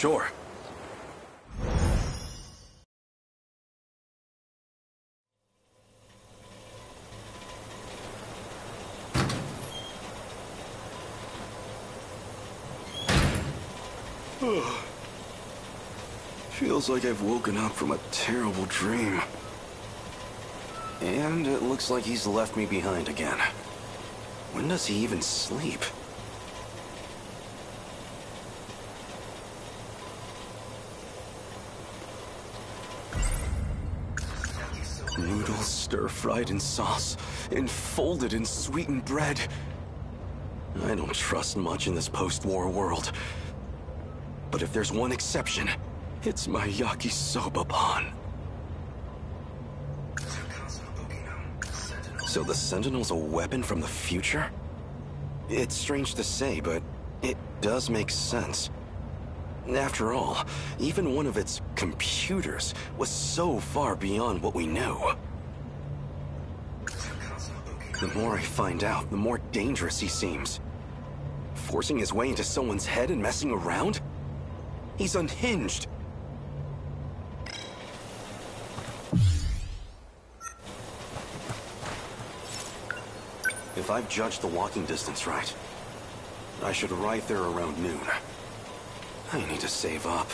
Sure. Feels like I've woken up from a terrible dream. And it looks like he's left me behind again. When does he even sleep? Noodles stir-fried in sauce, enfolded in sweetened bread. I don't trust much in this post-war world. But if there's one exception, it's my yakisoba pan. So the Sentinel's a weapon from the future? It's strange to say, but it does make sense. After all, even one of its computers was so far beyond what we knew. The more I find out, the more dangerous he seems. Forcing his way into someone's head and messing around? He's unhinged. If I've judged the walking distance right, I should arrive there around noon. I need to save up.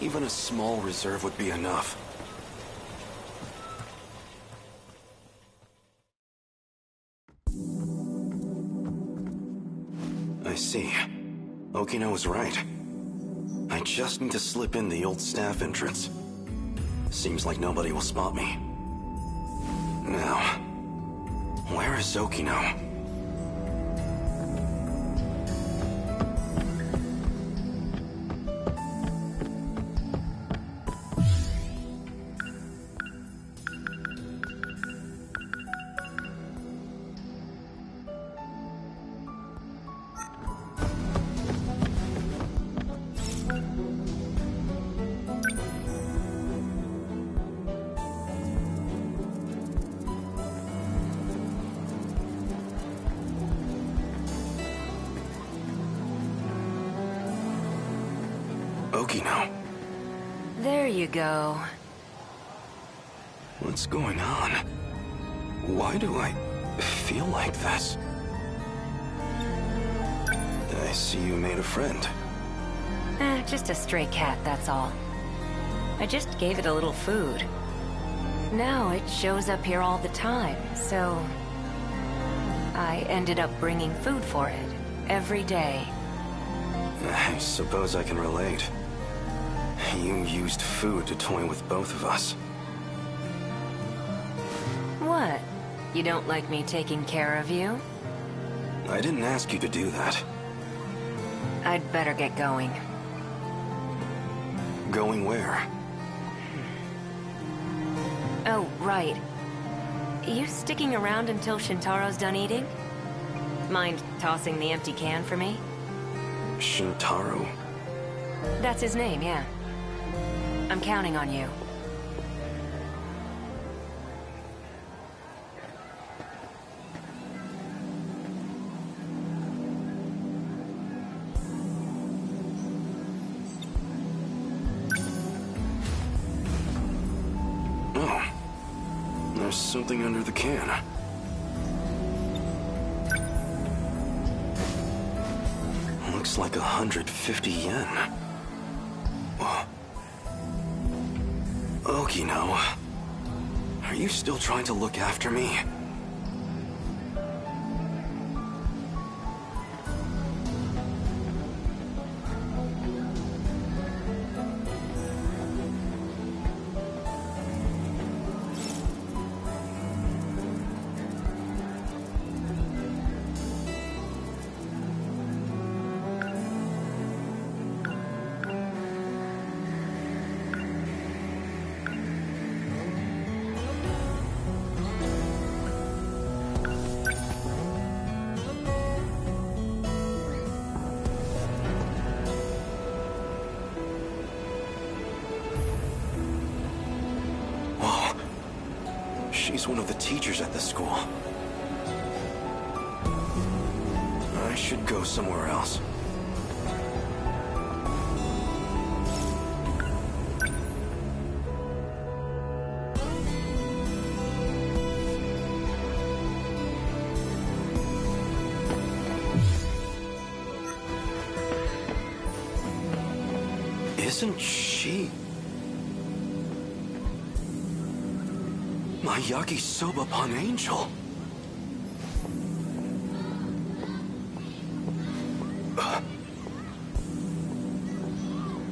Even a small reserve would be enough. Okino was right. I just need to slip in the old staff entrance. Seems like nobody will spot me. Now, where is Okino? I just gave it a little food. Now it shows up here all the time, so... I ended up bringing food for it, every day. I suppose I can relate. You used food to toy with both of us. What? You don't like me taking care of you? I didn't ask you to do that. I'd better get going. Going where? Oh, right. You sticking around until Shintaro's done eating? Mind tossing the empty can for me? Shintaro? That's his name, yeah. I'm counting on you. 150 yen. Okino. Are you still trying to look after me?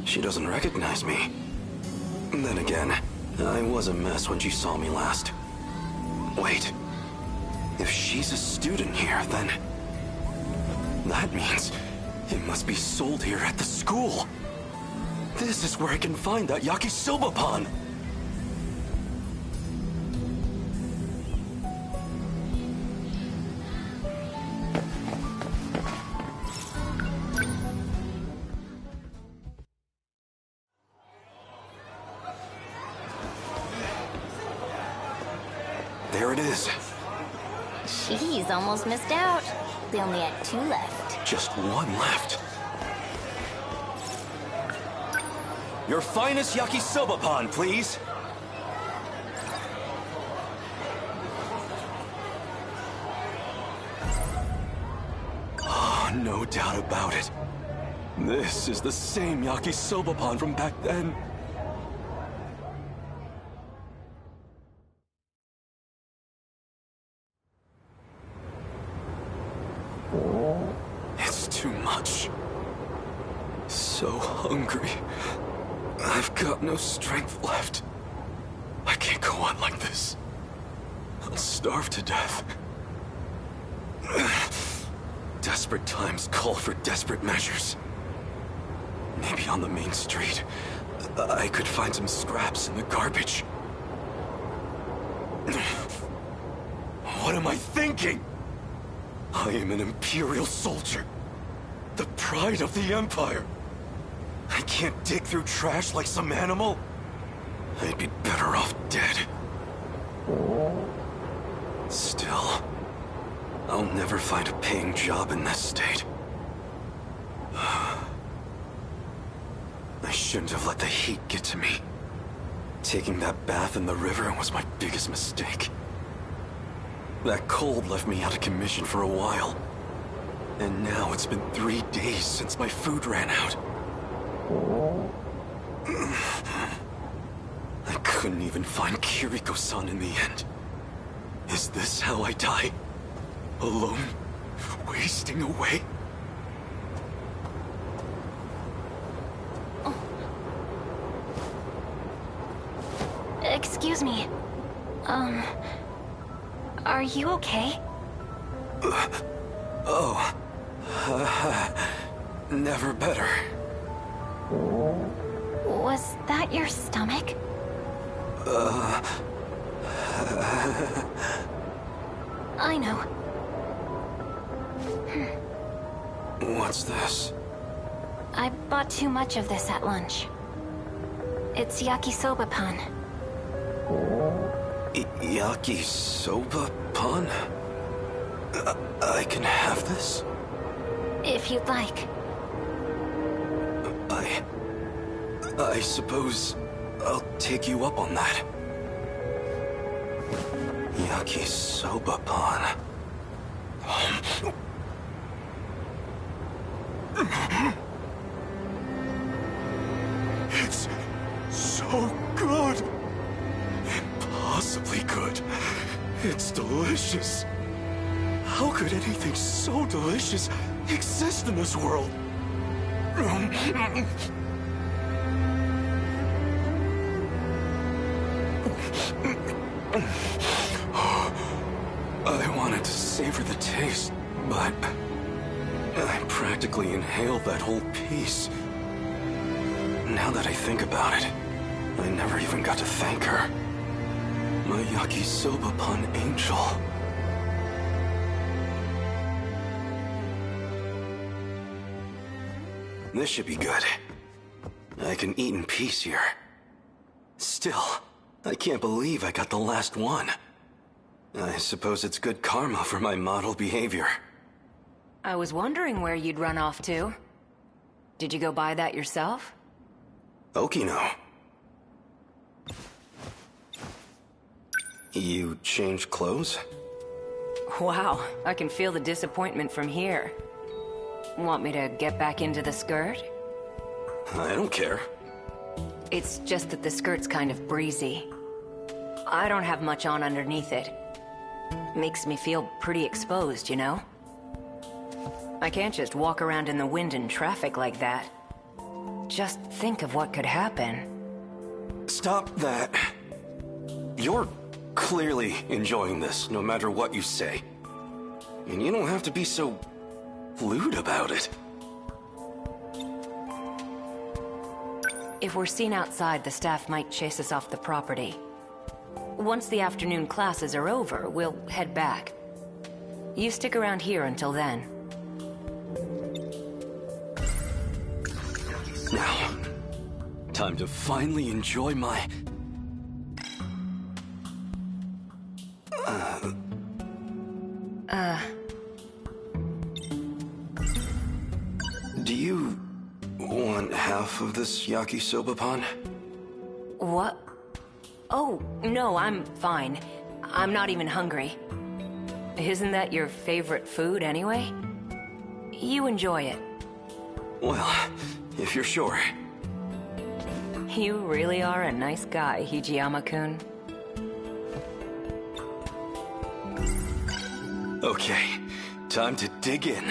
She doesn't recognize me. Then again, I was a mess when she saw me last. Wait. If she's a student here, then... That means it must be sold here at the school. This is where I can find that yakisoba-pan. There almost missed out. They only had two left. Just one left. Your finest yakisoba pan, please. Oh, no doubt about it. This is the same yakisoba pan from back then. It's too much. So hungry. I've got no strength left. I can't go on like this. I'll starve to death. Desperate times call for desperate measures. Maybe on the main street, I could find some scraps in the garbage. What am I thinking? I am an Imperial soldier. The pride of the Empire. I can't dig through trash like some animal. I'd be better off dead. Still, I'll never find a paying job in this state. I shouldn't have let the heat get to me. Taking that bath in the river was my biggest mistake. That cold left me out of commission for a while. And now it's been three days since my food ran out. I couldn't even find Kiriko-san in the end. Is this how I die? Alone? Wasting away? Excuse me. Um. Are you okay? Oh. never better. Was that your stomach? I know. Hmm. What's this? I bought too much of this at lunch. It's yakisoba pan. Yakisoba pan? I-, I can have this? If you'd like. I... I suppose I'll take you up on that. Yakisoba pan. Delicious. How could anything so delicious exist in this world? I wanted to savor the taste, but I practically inhaled that whole piece. Now that I think about it, I never even got to thank her. My yakisoba pan angel. This should be good. I can eat in peace here. Still, I can't believe I got the last one. I suppose it's good karma for my model behavior. I was wondering where you'd run off to. Did you go buy that yourself? Okino. You changed clothes? Wow, I can feel the disappointment from here. Want me to get back into the skirt? I don't care. It's just that the skirt's kind of breezy. I don't have much on underneath it. Makes me feel pretty exposed, you know? I can't just walk around in the wind and traffic like that. Just think of what could happen. Stop that. You're clearly enjoying this, no matter what you say. And you don't have to be so lewd about it. If we're seen outside, the staff might chase us off the property. Once the afternoon classes are over, we'll head back. You stick around here until then. Now, time to finally enjoy my... Uh... Uh... of this yakisoba pan? What? Oh, no, I'm fine. I'm not even hungry. Isn't that your favorite food anyway? You enjoy it. Well, if you're sure. You really are a nice guy, Hijiyama-kun. Okay, time to dig in.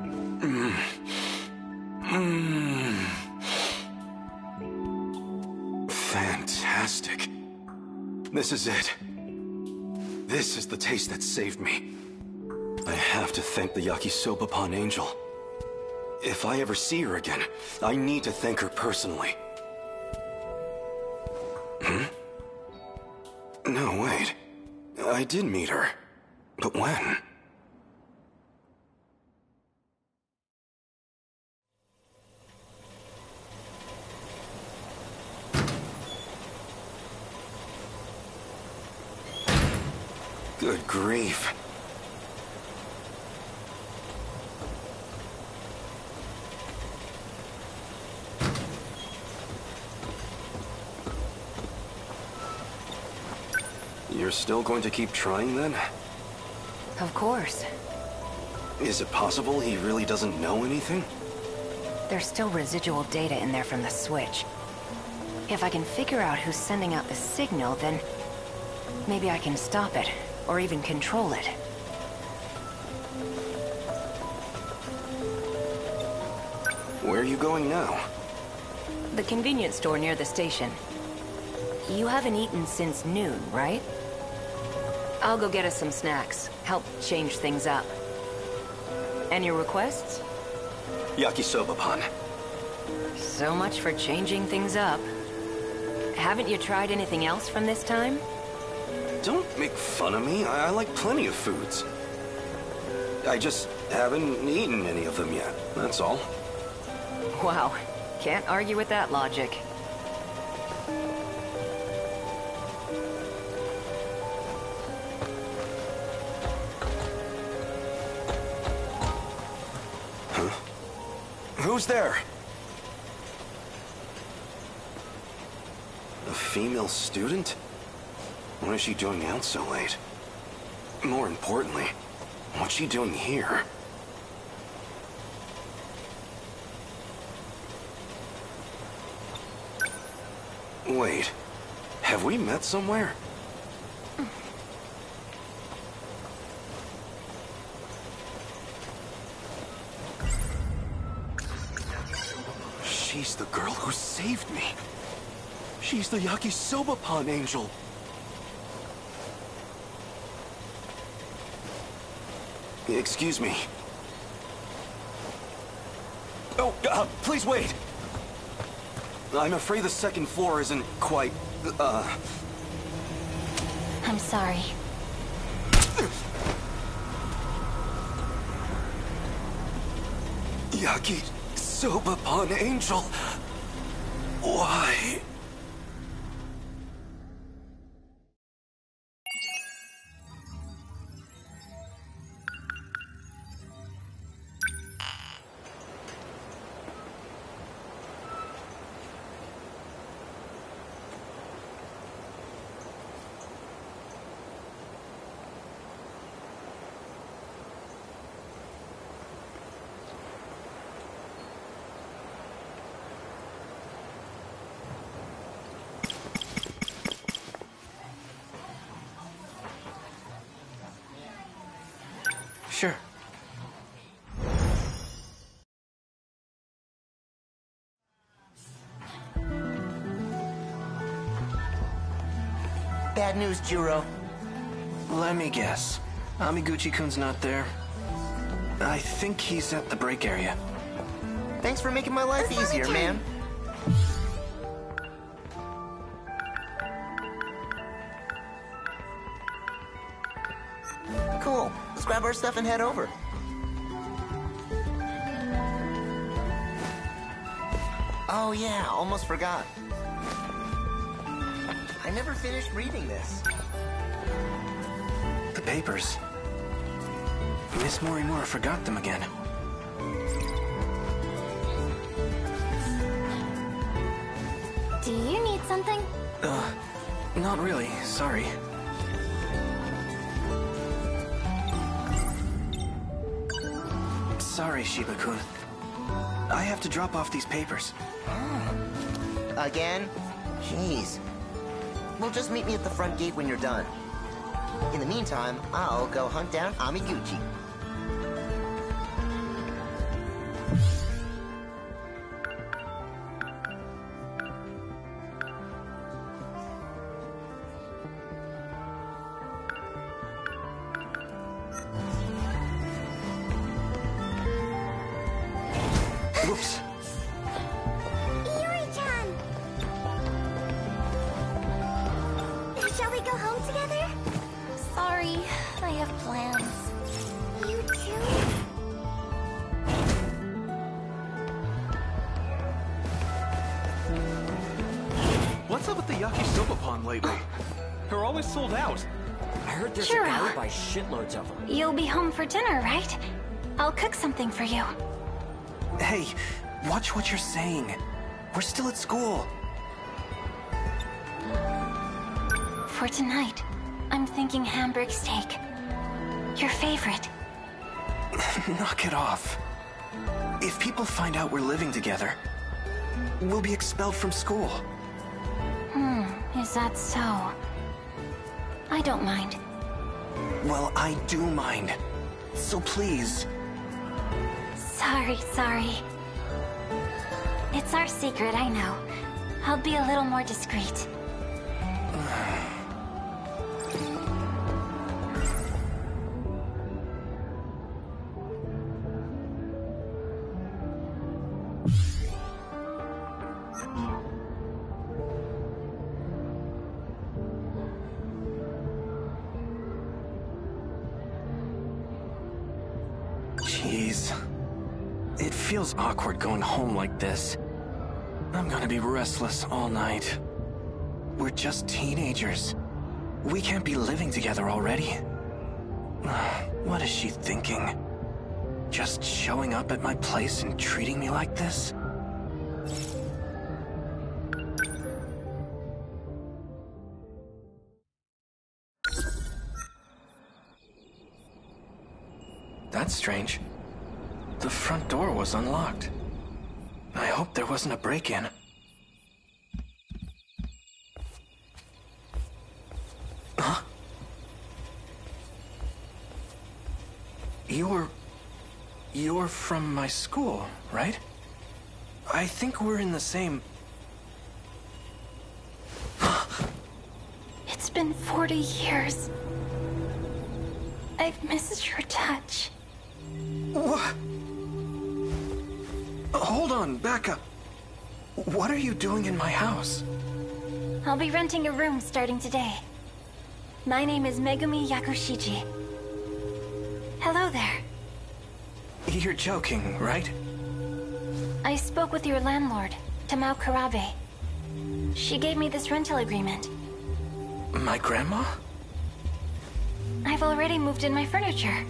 Mmm. Mmm. This is it. This is the taste that saved me. I have to thank the Yakisoba Pan Angel. If I ever see her again, I need to thank her personally. Hmm? No, wait. I did meet her. But when? Good grief. You're still going to keep trying then? Of course. Is it possible he really doesn't know anything? There's still residual data in there from the switch. If I can figure out who's sending out the signal, then maybe I can stop it, or even control it. Where are you going now? The convenience store near the station. You haven't eaten since noon, right? I'll go get us some snacks. Help change things up. Any requests? Yakisoba pan. So much for changing things up. Haven't you tried anything else from this time? Don't make fun of me. I, I like plenty of foods. I just haven't eaten any of them yet, that's all. Wow. Can't argue with that logic. Who's there? A female student? What is she doing out so late? More importantly, what's she doing here? Wait, have we met somewhere? She's the girl who saved me. She's the Yakisoba Pan angel. Excuse me. Oh, uh, please wait. I'm afraid the second floor isn't quite, uh... I'm sorry. Yaki Soba Pan Angel. Why? Bad news, Juro. Let me guess. Amiguchi-kun's not there. I think he's at the break area. Thanks for making my life easier, man. Cool. Let's grab our stuff and head over. Oh yeah, almost forgot. I never finished reading this. The papers. Miss Morimura forgot them again. Do you need something? Uh, not really, sorry. Sorry, Shiba-kun. I have to drop off these papers. Again? Jeez. Well, just meet me at the front gate when you're done. In the meantime, I'll go hunt down Amiguchi. For you. Hey, watch what you're saying. We're still at school. For tonight, I'm thinking hamburg steak. Your favorite. Knock it off. If people find out we're living together, we'll be expelled from school. Hmm, is that so? I don't mind. Well, I do mind. So please. Sorry, sorry. It's our secret, I know. I'll be a little more discreet. Like this. I'm gonna be restless all night. We're just teenagers. We can't be living together already. What is she thinking? Just showing up at my place and treating me like this? That's strange. The front door was unlocked. I hope there wasn't a break-in. Huh? You're... You're from my school, right? I think we're in the same... It's been 40 years. I've missed your touch. What? Hold on, back up. What are you doing in my house? I'll be renting a room starting today. My name is Megumi Yakushiji. Hello there. You're joking, right? I spoke with your landlord, Tamao Kurabe. She gave me this rental agreement. My grandma? I've already moved in my furniture.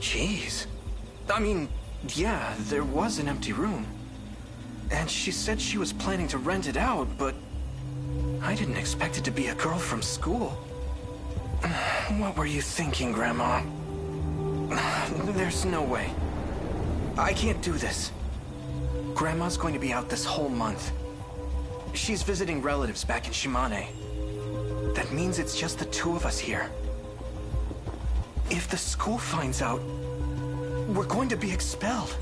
Jeez. I mean, yeah, there was an empty room. And she said she was planning to rent it out, but I didn't expect it to be a girl from school. What were you thinking, Grandma? There's no way. I can't do this. Grandma's going to be out this whole month. She's visiting relatives back in Shimane. That means it's just the two of us here. If the school finds out, we're going to be expelled.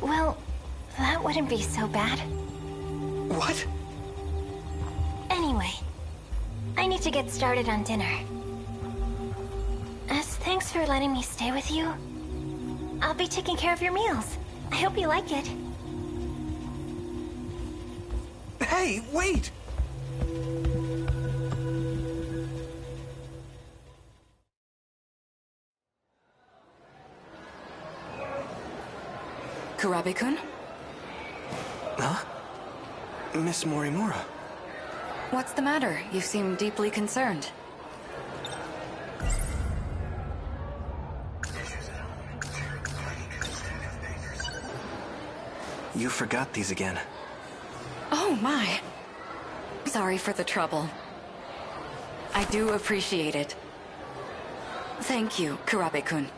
Well, that wouldn't be so bad. What? Anyway, I need to get started on dinner. As thanks for letting me stay with you, I'll be taking care of your meals. I hope you like it. Hey, wait! Kurabe-kun? Huh? Miss Morimura. What's the matter? You seem deeply concerned. You forgot these again. Oh my. Sorry for the trouble. I do appreciate it. Thank you, Kurabe-kun.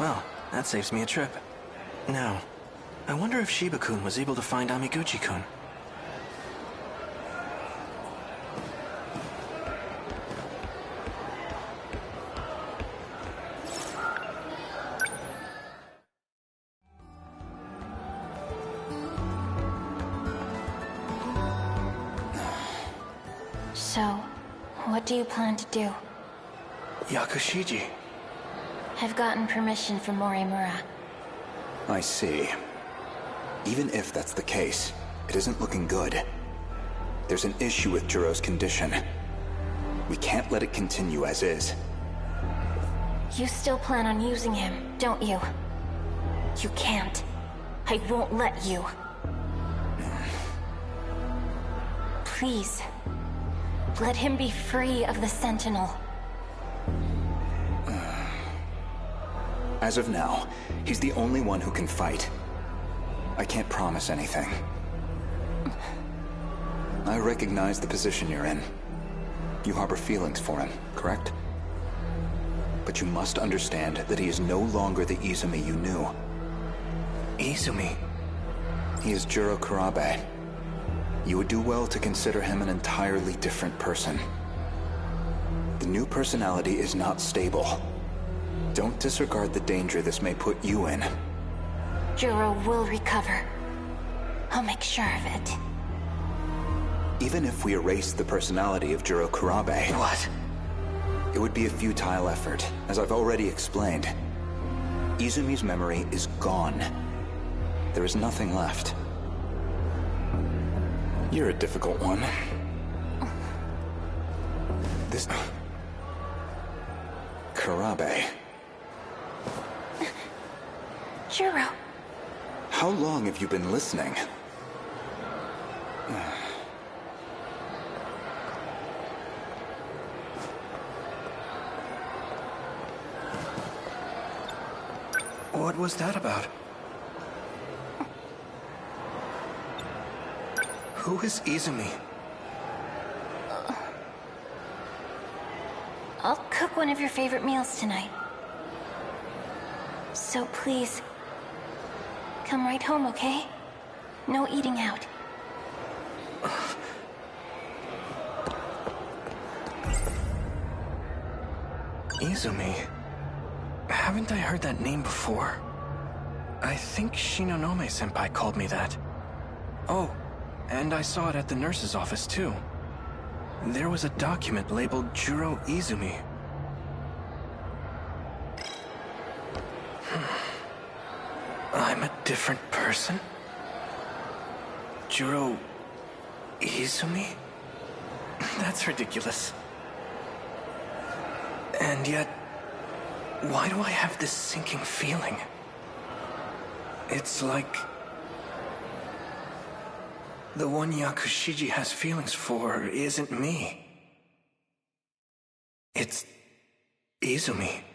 Well, that saves me a trip. Now, I wonder if Shiba-kun was able to find Amiguchi-kun. So, what do you plan to do? Yakushiji. I've gotten permission from Morimura. I see. Even if that's the case, it isn't looking good. There's an issue with Juro's condition. We can't let it continue as is. You still plan on using him, don't you? You can't. I won't let you. Please. Let him be free of the Sentinel. As of now, he's the only one who can fight. I can't promise anything. I recognize the position you're in. You harbor feelings for him, correct? But you must understand that he is no longer the Izumi you knew. Izumi? He is Juro Kurabe. You would do well to consider him an entirely different person. The new personality is not stable. Don't disregard the danger this may put you in. Juro will recover. I'll make sure of it. Even if we erase the personality of Juro Kurabe... What? It would be a futile effort, as I've already explained. Izumi's memory is gone. There is nothing left. You're a difficult one. This... Kurabe. Juro, How long have you been listening? What was that about? Who is Izumi? I'll cook one of your favorite meals tonight. So please, come right home, okay? No eating out. Izumi? Haven't I heard that name before? I think Shinonome-senpai called me that. Oh, and I saw it at the nurse's office too. There was a document labeled Juro Izumi. Hmm. I'm a different person? Juro Izumi? That's ridiculous. And yet, why do I have this sinking feeling? It's like... The one Yakushiji has feelings for isn't me. It's... Izumi.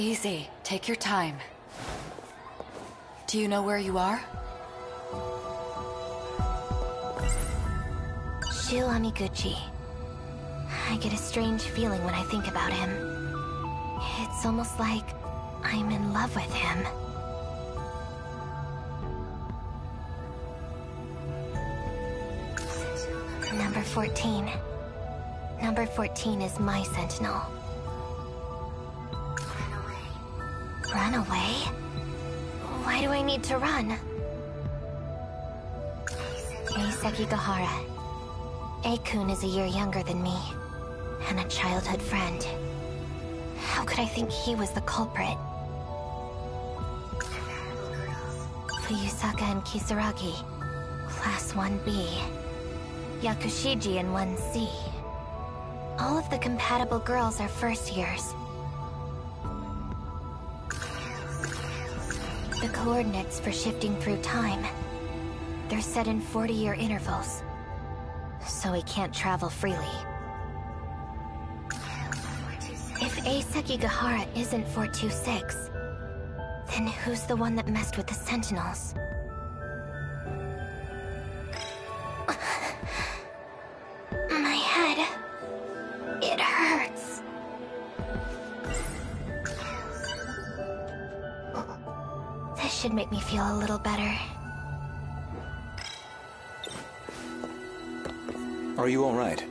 Easy. Take your time. Do you know where you are? Shu Amiguchi. I get a strange feeling when I think about him. It's almost like I'm in love with him. Number 14. Number 14 is my sentinel. Run away? Why do I need to run? Ei Sekigahara. Ei-kun is a year younger than me, and a childhood friend. How could I think he was the culprit? Fuyusaka and Kisaragi, Class 1B. Yakushiji in 1C. All of the compatible girls are first years. Coordinates for shifting through time. They're set in 40-year intervals. So he can't travel freely. If Ei Sekigahara isn't 426, then who's the one that messed with the Sentinels? Feel a little better. Are you alright?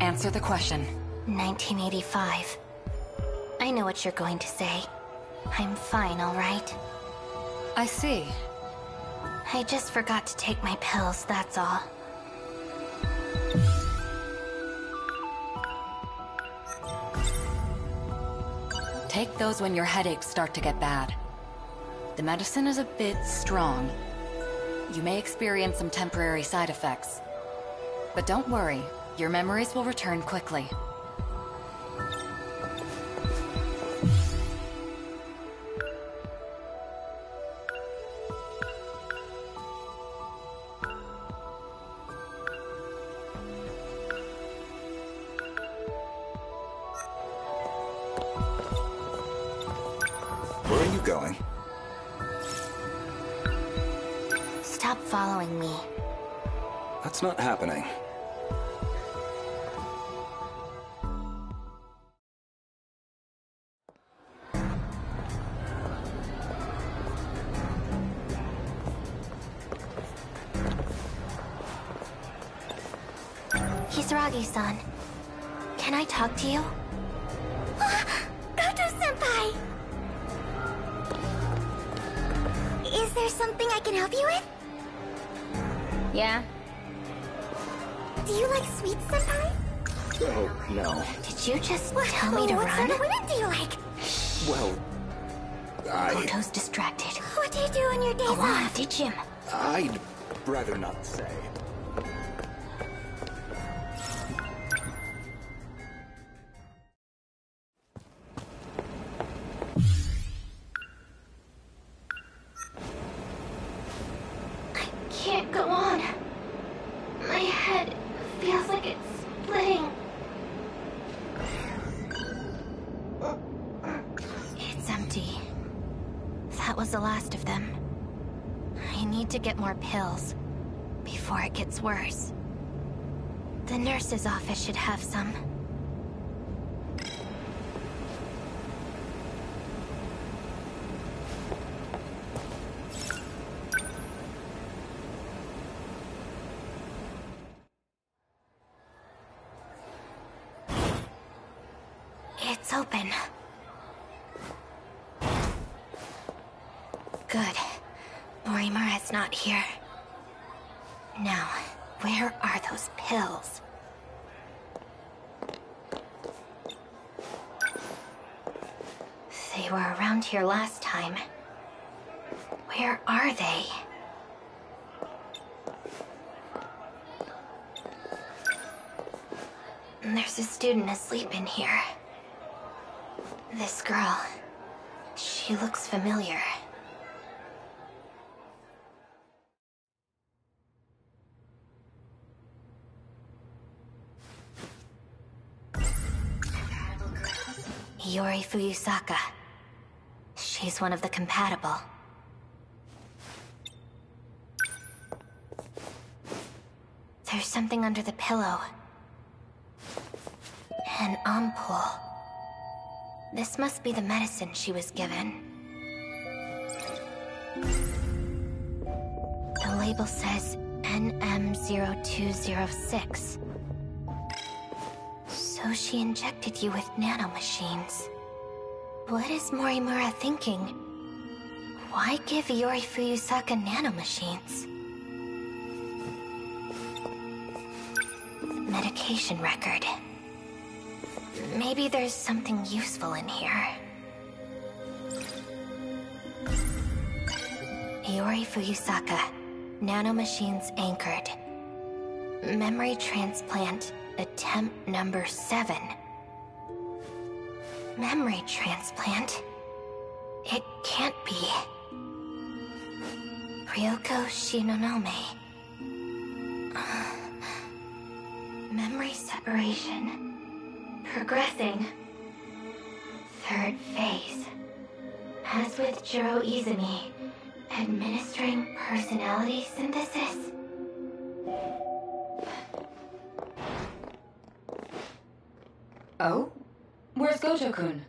Answer the question. 1985. I know what you're going to say. I'm fine, alright? I see. I just forgot to take my pills, that's all. Take those when your headaches start to get bad. The medicine is a bit strong. You may experience some temporary side effects. But don't worry, your memories will return quickly. Kisaragi-san, worse. The nurse's office should have some. It's open. Good. Morimura's not here. Now, where are those pills? They were around here last time. Where are they? There's a student asleep in here. This girl. She looks familiar. Iori Fuyusaka. She's one of the compatible. There's something under the pillow. An ampoule. This must be the medicine she was given. The label says NM0206. So she injected you with nanomachines. What is Morimura thinking? Why give Iori Fuyusaka nanomachines? Medication record. Maybe there's something useful in here. Iori Fuyusaka. Nanomachines anchored. Memory transplant attempt number seven. Memory transplant? It can't be. Ryoko Shinonome. Memory separation. Progressing. Third phase. As with Jiro Izumi, administering personality synthesis. Oh? Where's Gojo-kun?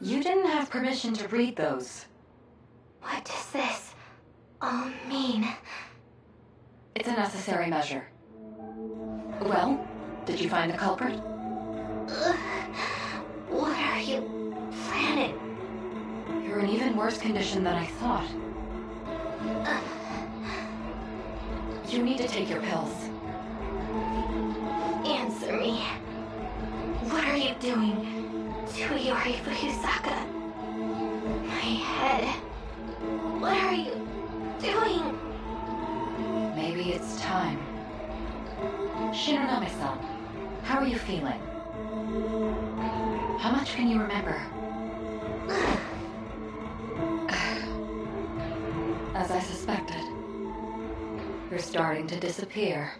You didn't have permission to read those. What does this all mean? It's a necessary measure. Well, did you find the culprit? What are you planning? You're in even worse condition than I thought. You need to take your pills. Answer me. What are you doing to Iori Fuyusaka? My head. What are you doing? Maybe it's time. Shinonome-san, how are you feeling? How much can you remember? As I suspected, you're starting to disappear.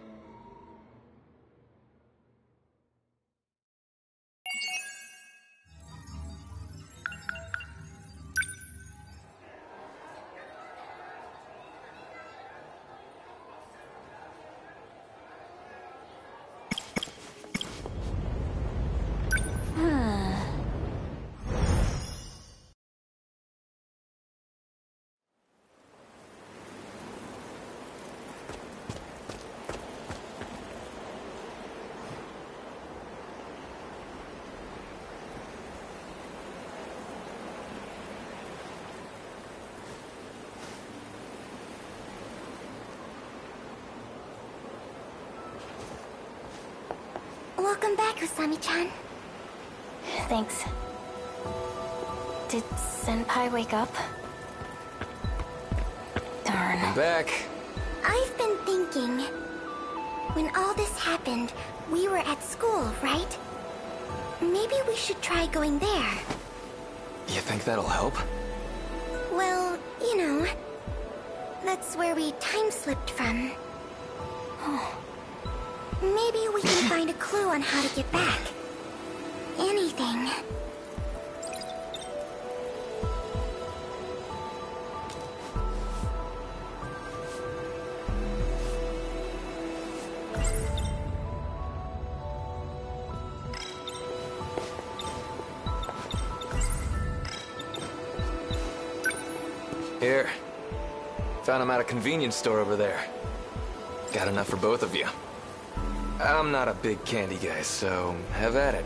Welcome back, Usami-chan. Thanks. Did Senpai wake up? Darn. I'm back. I've been thinking... When all this happened, we were at school, right? Maybe we should try going there. You think that'll help? Well, you know... That's where we time-slipped from. Maybe we can find a clue on how to get back. Anything. Here. Found them at a convenience store over there. Got enough for both of you. I'm not a big candy guy, so have at it.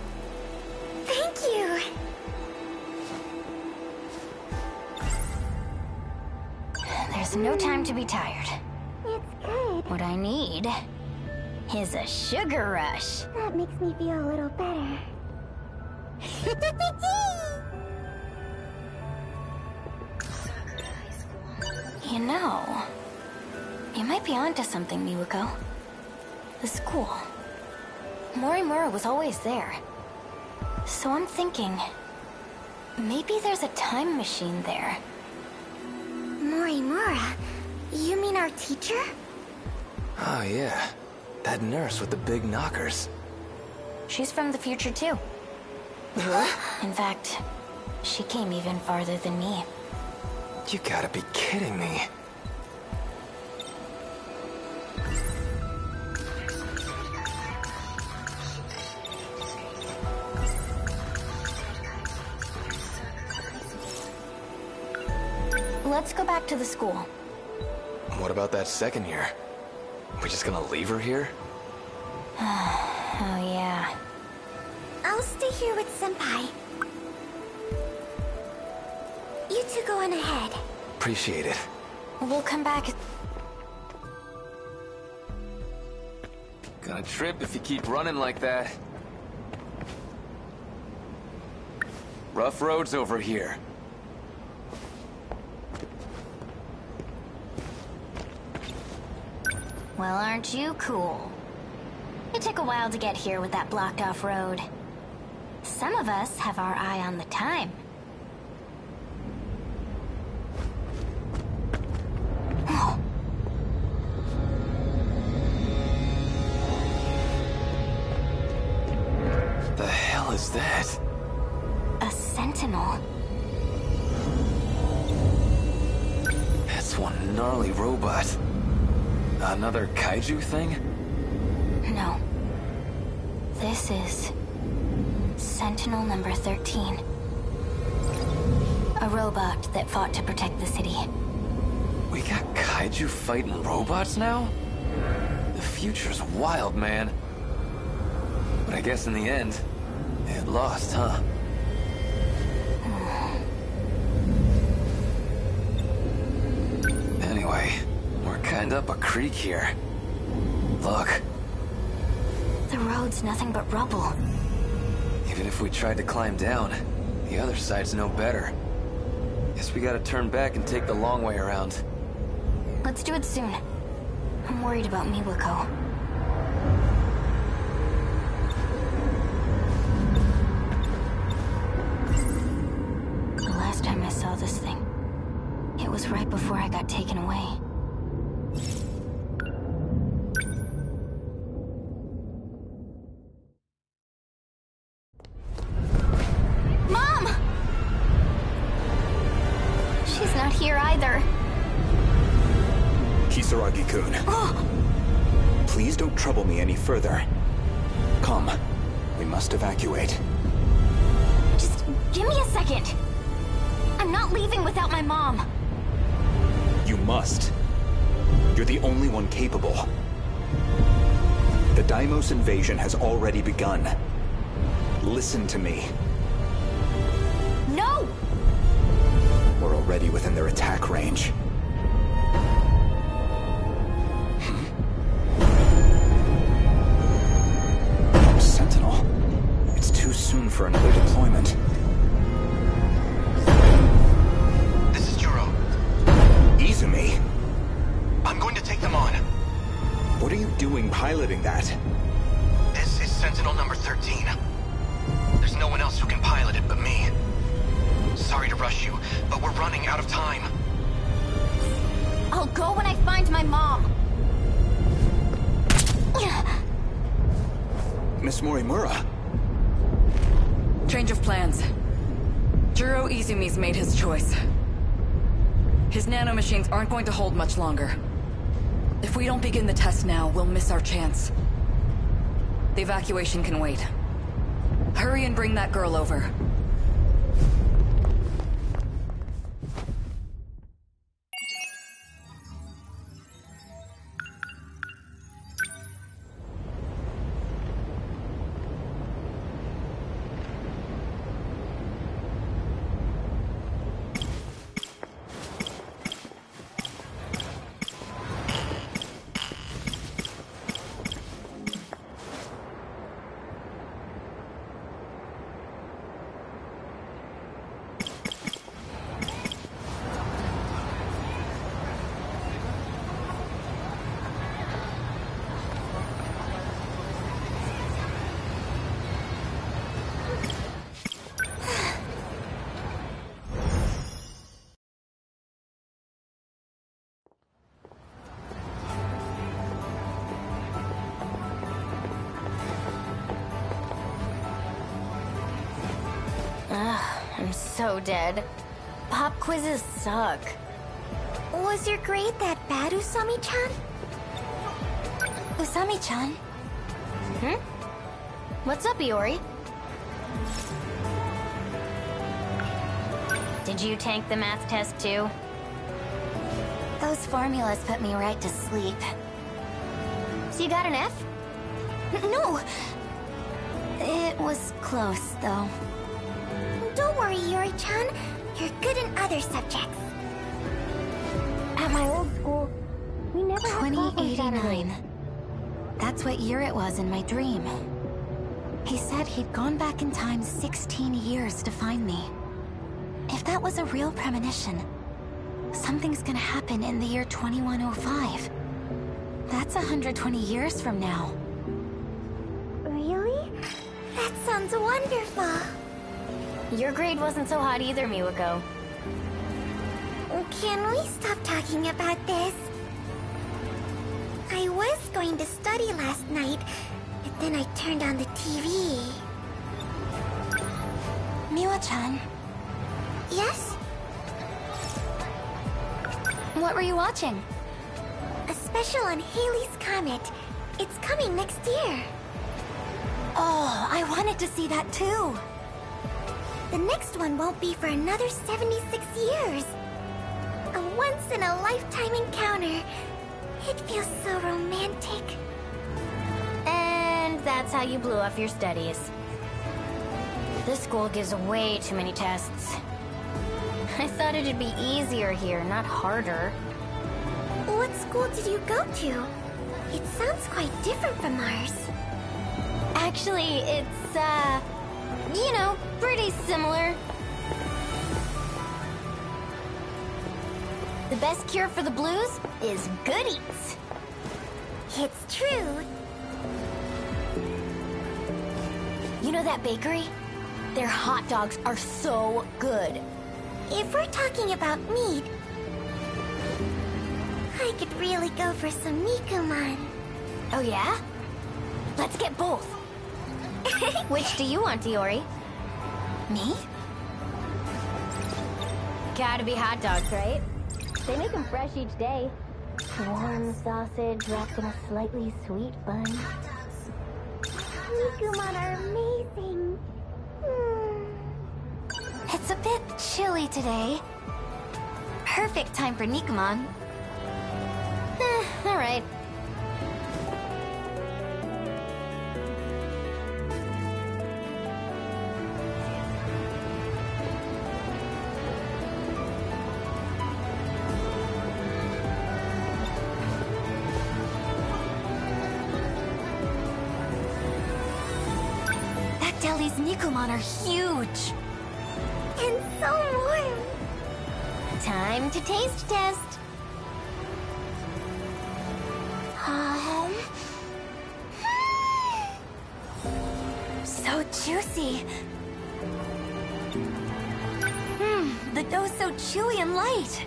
Thank you! There's no time to be tired. It's good. What I need is a sugar rush. That makes me feel a little better. You know, you might be onto something, Miwako. The school. Morimura was always there. So I'm thinking, maybe there's a time machine there. Morimura? You mean our teacher? Oh, yeah. That nurse with the big knockers. She's from the future too. In fact, she came even farther than me. You gotta be kidding me. To the school. What about that second year? We just gonna leave her here? Oh yeah. I'll stay here with Senpai. You two go on ahead. Appreciate it. We'll come back. Gonna trip if you keep running like that. Rough roads over here. Well, aren't you cool? It took a while to get here with that blocked off road. Some of us have our eye on the time. Number 13. A robot that fought to protect the city. We got kaiju fighting robots now? The future's wild, man. But I guess in the end, it lost, huh? Anyway, we're kind of up a creek here. Look, The road's nothing but rubble. Even if we tried to climb down, the other side's no better. Guess we gotta turn back and take the long way around. Let's do it soon. I'm worried about Miwako. Not here either. Kisaragi-kun. Oh! Please don't trouble me any further. Come. We must evacuate. Just give me a second. I'm not leaving without my mom. You must. You're the only one capable. The Deimos invasion has already begun. Listen to me. Already within their attack range. Hmm? Sentinel. It's too soon for another now, we'll miss our chance. The evacuation can wait. Hurry and bring that girl over. So dead. Pop quizzes suck. Was your grade that bad, Usami-chan? Usami-chan? Hmm? What's up, Iori? Did you tank the math test too? Those formulas put me right to sleep. So you got an F? No! It was close, though. Worry, Yuri-chan. You're good in other subjects. At my old school, we never had class on 2089. That's what year it was in my dream. He said he'd gone back in time 16 years to find me. If that was a real premonition, something's gonna happen in the year 2105. That's 120 years from now. Really? That sounds wonderful. Your grade wasn't so hot either, Miwako. Can we stop talking about this? I was going to study last night, but then I turned on the TV. Miwa-chan. Yes? What were you watching? A special on Halley's Comet. It's coming next year. Oh, I wanted to see that too. The next one won't be for another 76 years. A once-in-a-lifetime encounter. It feels so romantic. And that's how you blew off your studies. This school gives way too many tests. I thought it'd be easier here, not harder. What school did you go to? It sounds quite different from ours. Actually, it's, uh, you know, pretty similar. The best cure for the blues is good eats. It's true. You know that bakery? Their hot dogs are so good. If we're talking about meat, I could really go for some Nikuman. Oh yeah? Let's get both. Which do you want, Diori? Me? Gotta be hot dogs, right? They make them fresh each day. Warm sausage wrapped in a slightly sweet bun. Nikuman are amazing. Hmm. It's a bit chilly today. Perfect time for Nikuman. Eh, alright. That Nikuman are huge. And so warm. Time to taste test. Um. So juicy. Hmm, the dough's so chewy and light.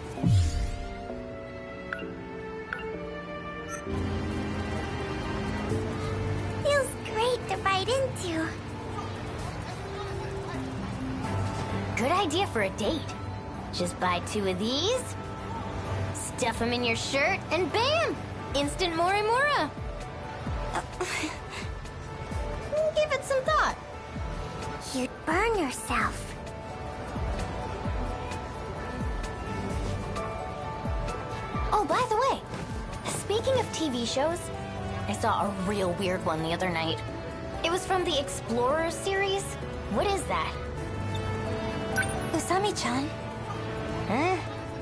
Idea for a date. Just buy two of these, stuff them in your shirt, and bam! Instant Morimura! Give it some thought. You'd burn yourself. Oh, by the way, speaking of TV shows, I saw a real weird one the other night. It was from the Explorer series. What is that? Usami-chan. Huh? Eh,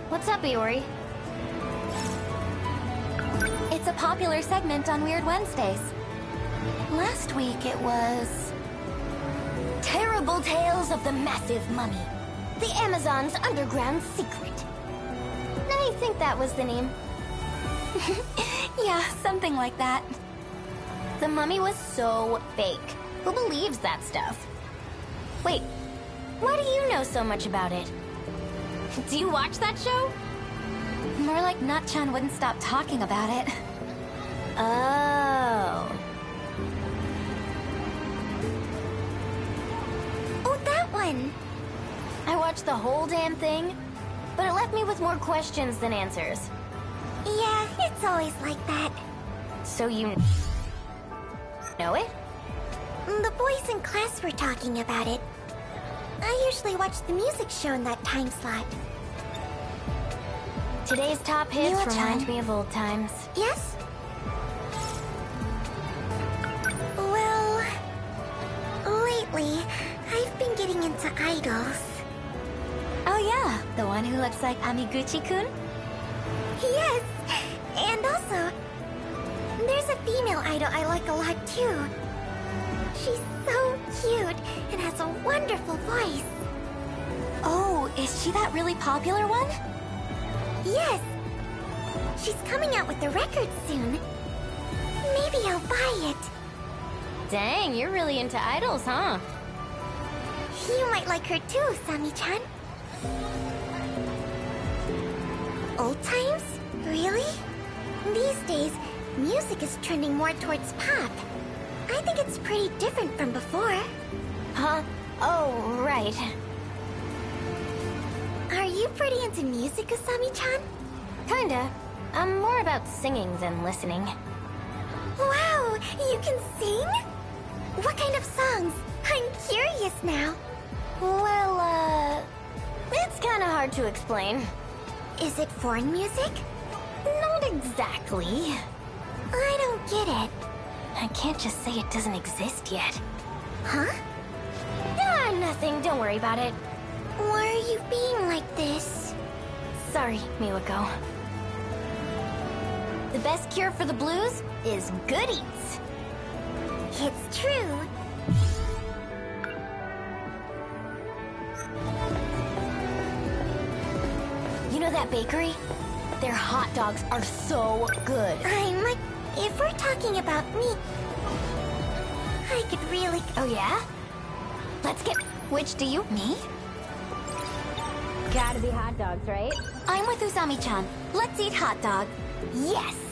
what's up, Iori? It's a popular segment on Weird Wednesdays. Last week it was... Terrible Tales of the Massive Mummy. The Amazon's underground secret. I think that was the name. yeah, something like that. The mummy was so fake. Who believes that stuff? Wait, why do you know so much about it? Do you watch that show? More like Nut-chan wouldn't stop talking about it. Oh. Oh, that one! I watched the whole damn thing, but it left me with more questions than answers. Yeah, it's always like that. So you know it? The boys in class were talking about it. I usually watch the music show in that time slot. Today's top hits remind me of old times. Yes? Well, lately, I've been getting into idols. Oh yeah, the one who looks like Amiguchi-kun? Yes, and also, there's a female idol I like a lot too. She's so cute has a wonderful voice. Oh, is she that really popular one? Yes, she's coming out with the record soon. Maybe I'll buy it. Dang, you're really into idols, huh? You might like her too, Sami-chan. Old times? Really? These days, music is trending more towards pop. I think it's pretty different from before. Huh? Oh, right. Are you pretty into music, Asami-chan? Kinda. I'm more about singing than listening. Wow, you can sing? What kind of songs? I'm curious now. Well, uh... It's kinda hard to explain. Is it foreign music? Not exactly. I don't get it. I can't just say it doesn't exist yet. Huh? Nothing. Don't worry about it. Why are you being like this? Sorry, Miwako. The best cure for the blues is good eats. It's true. You know that bakery? Their hot dogs are so good. I'm like, if we're talking about me, I could really. Oh, yeah? Let's get. Which do you? Me? Gotta be hot dogs, right? I'm with Usami-chan. Let's eat hot dog. Yes!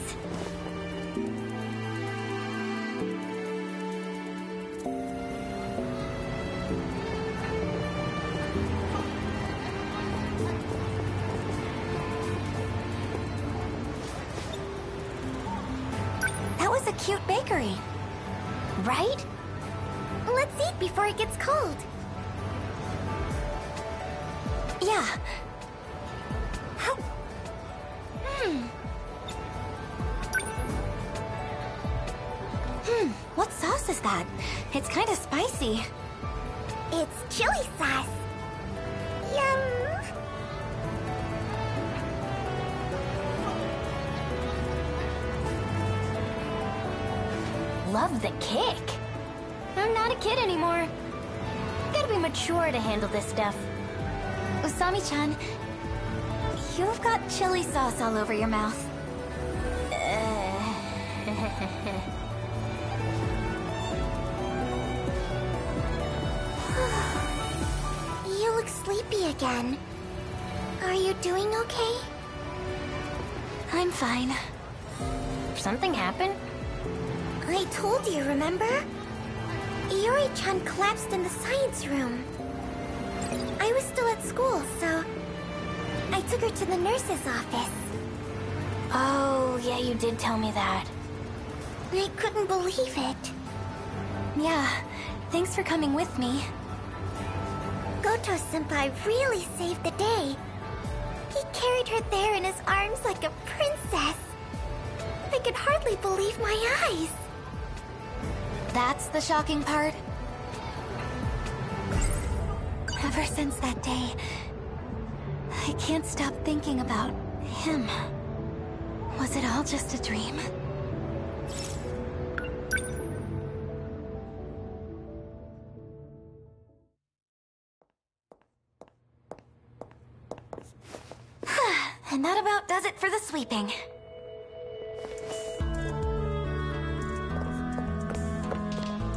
Handle this stuff. Usami-chan, you've got chili sauce all over your mouth. Uh. you look sleepy again. Are you doing okay? I'm fine. Something happened? I told you, remember? Iori-chan collapsed in the science room. I was still at school, so... I took her to the nurse's office. Oh, yeah, you did tell me that. I couldn't believe it. Yeah, thanks for coming with me. Goto-senpai really saved the day. He carried her there in his arms like a princess. I could hardly believe my eyes. That's the shocking part. Ever since that day, I can't stop thinking about him. Was it all just a dream? and that about does it for the sweeping.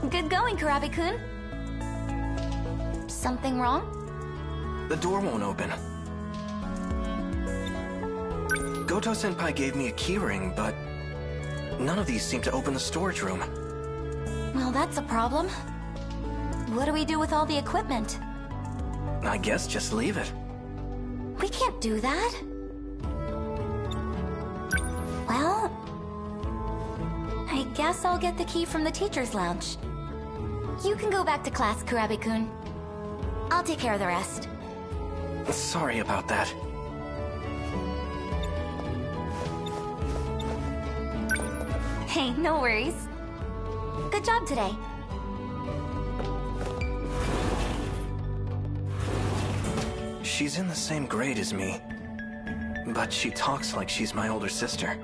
Good going, Kurabe-kun. Something wrong? The door won't open. Goto-senpai gave me a keyring, but none of these seem to open the storage room. Well, that's a problem. What do we do with all the equipment? I guess just leave it. We can't do that. Well, I guess I'll get the key from the teacher's lounge. You can go back to class, Kurabe-kun. I'll take care of the rest. Sorry about that. Hey, no worries. Good job today. She's in the same grade as me. But she talks like she's my older sister.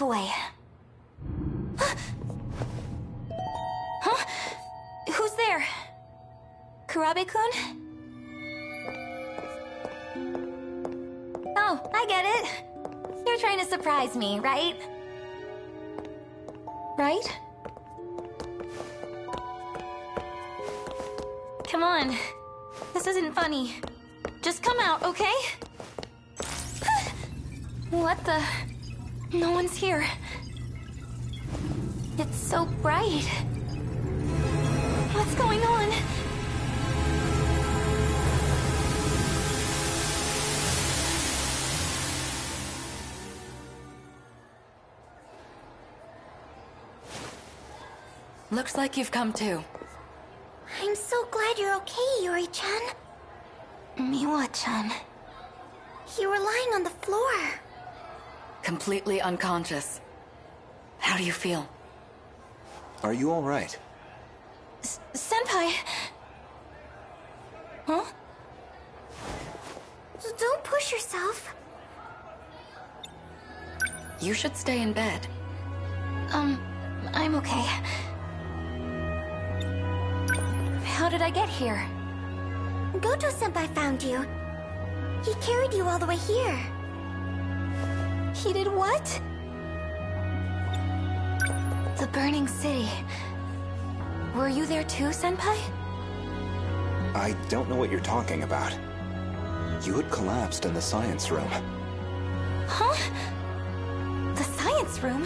I can put stuff away. huh? Who's there? Kurabe-kun? Oh, I get it. You're trying to surprise me, right? Right? Come on. This isn't funny. Just come out, okay? What the? No one's here. It's so bright. What's going on? Looks like you've come too. I'm so glad you're okay, Yuri-chan. Miwa-chan. You were lying on the floor. Completely unconscious. How do you feel? Are you all right? S Senpai! Huh? Don't push yourself. You should stay in bed. Um, I'm okay. How did I get here? Goto-senpai found you. He carried you all the way here. He did what? The Burning City. Were you there too, Senpai? I don't know what you're talking about. You had collapsed in the science room. Huh? The science room?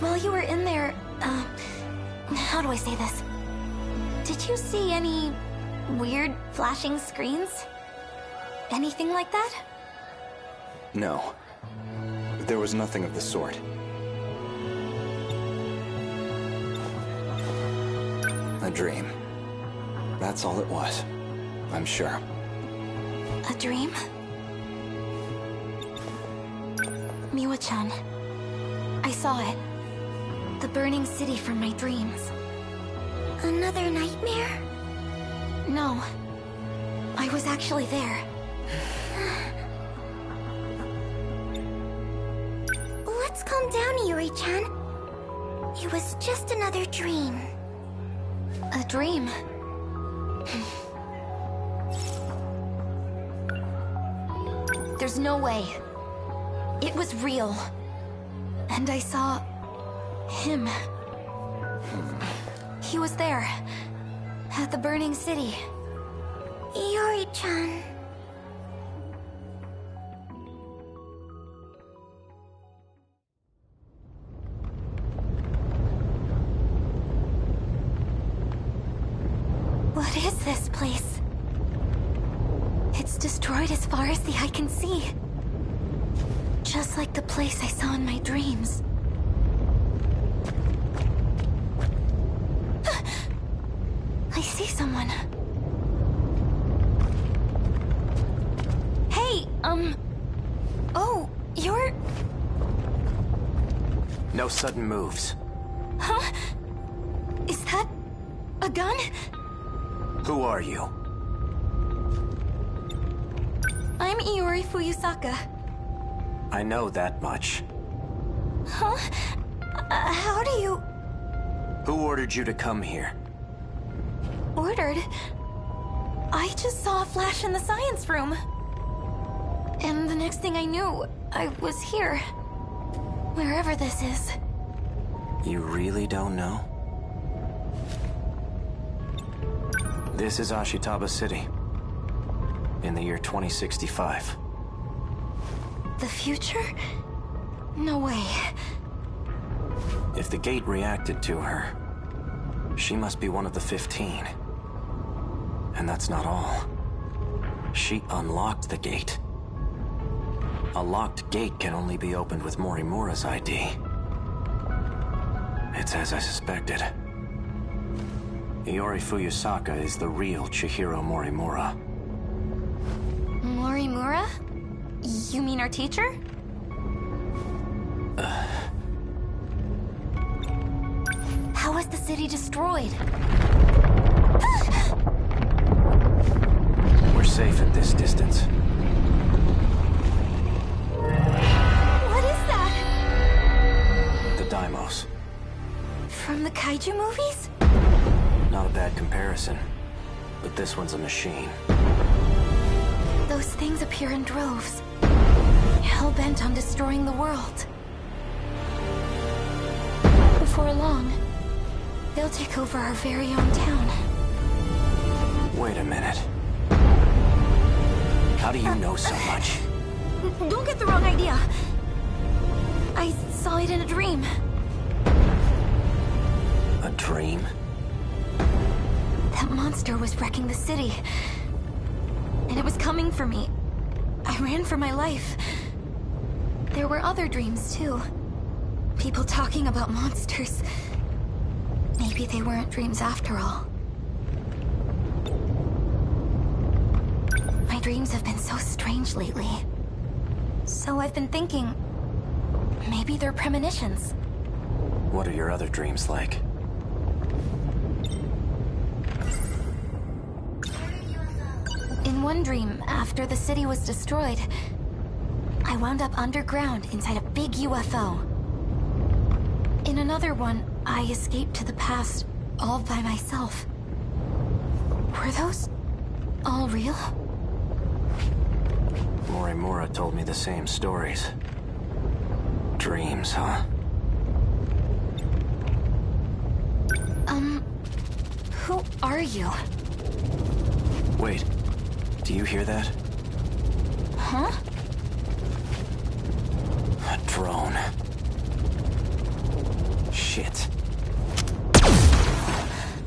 While you were in there, uh, how do I say this? Did you see any weird flashing screens? Anything like that? No. There was nothing of the sort. A dream. That's all it was. I'm sure. A dream? Miwa-chan. I saw it. The burning city from my dreams. Another nightmare? No. I was actually there. Let's calm down, Yuri-chan. It was just another dream. A dream? There's no way. It was real. And I saw... him. He was there. At the burning city. Yuri-chan. Place I saw in my dreams. I see someone. Hey, um... Oh, you're... No sudden moves. Huh? Is that... a gun? Who are you? I'm Iori Fuyusaka. I know that much. Huh? Uh, how do you... Who ordered you to come here? Ordered? I just saw a flash in the science room. And the next thing I knew, I was here. Wherever this is. You really don't know? This is Ashitaba City. In the year 2065. The future? No way. If the gate reacted to her, she must be one of the 15. And that's not all. She unlocked the gate. A locked gate can only be opened with Morimura's ID. It's as I suspected. Iori Fuyusaka is the real Chihiro Morimura. Morimura? You mean our teacher? How was the city destroyed? We're safe at this distance. What is that? The Deimos. From the kaiju movies? Not a bad comparison. But this one's a machine. Those things appear in droves. Hell-bent on destroying the world. Before long, they'll take over our very own town. Wait a minute. How do you know so much? Don't get the wrong idea. I saw it in a dream. A dream? That monster was wrecking the city. And it was coming for me. I ran for my life. There were other dreams, too. People talking about monsters. Maybe they weren't dreams after all. My dreams have been so strange lately. So I've been thinking... Maybe they're premonitions. What are your other dreams like? One dream, after the city was destroyed, I wound up underground inside a big UFO. In another one, I escaped to the past all by myself. Were those all real? Morimura told me the same stories. Dreams, huh? Um, who are you? Wait, do you hear that? Huh? A drone. Shit.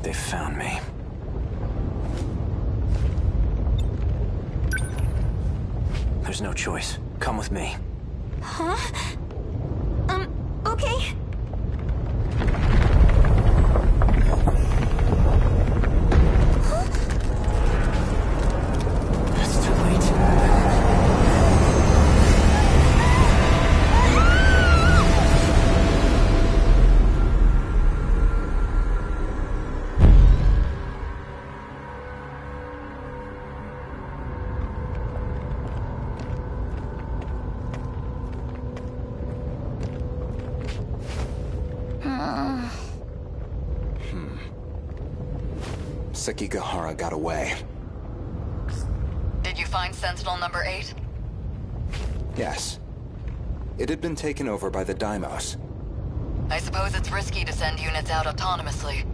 They found me. There's no choice. Come with me. Huh? Sekigahara got away. Did you find Sentinel number 8? Yes. It had been taken over by the Deimos. I suppose it's risky to send units out autonomously.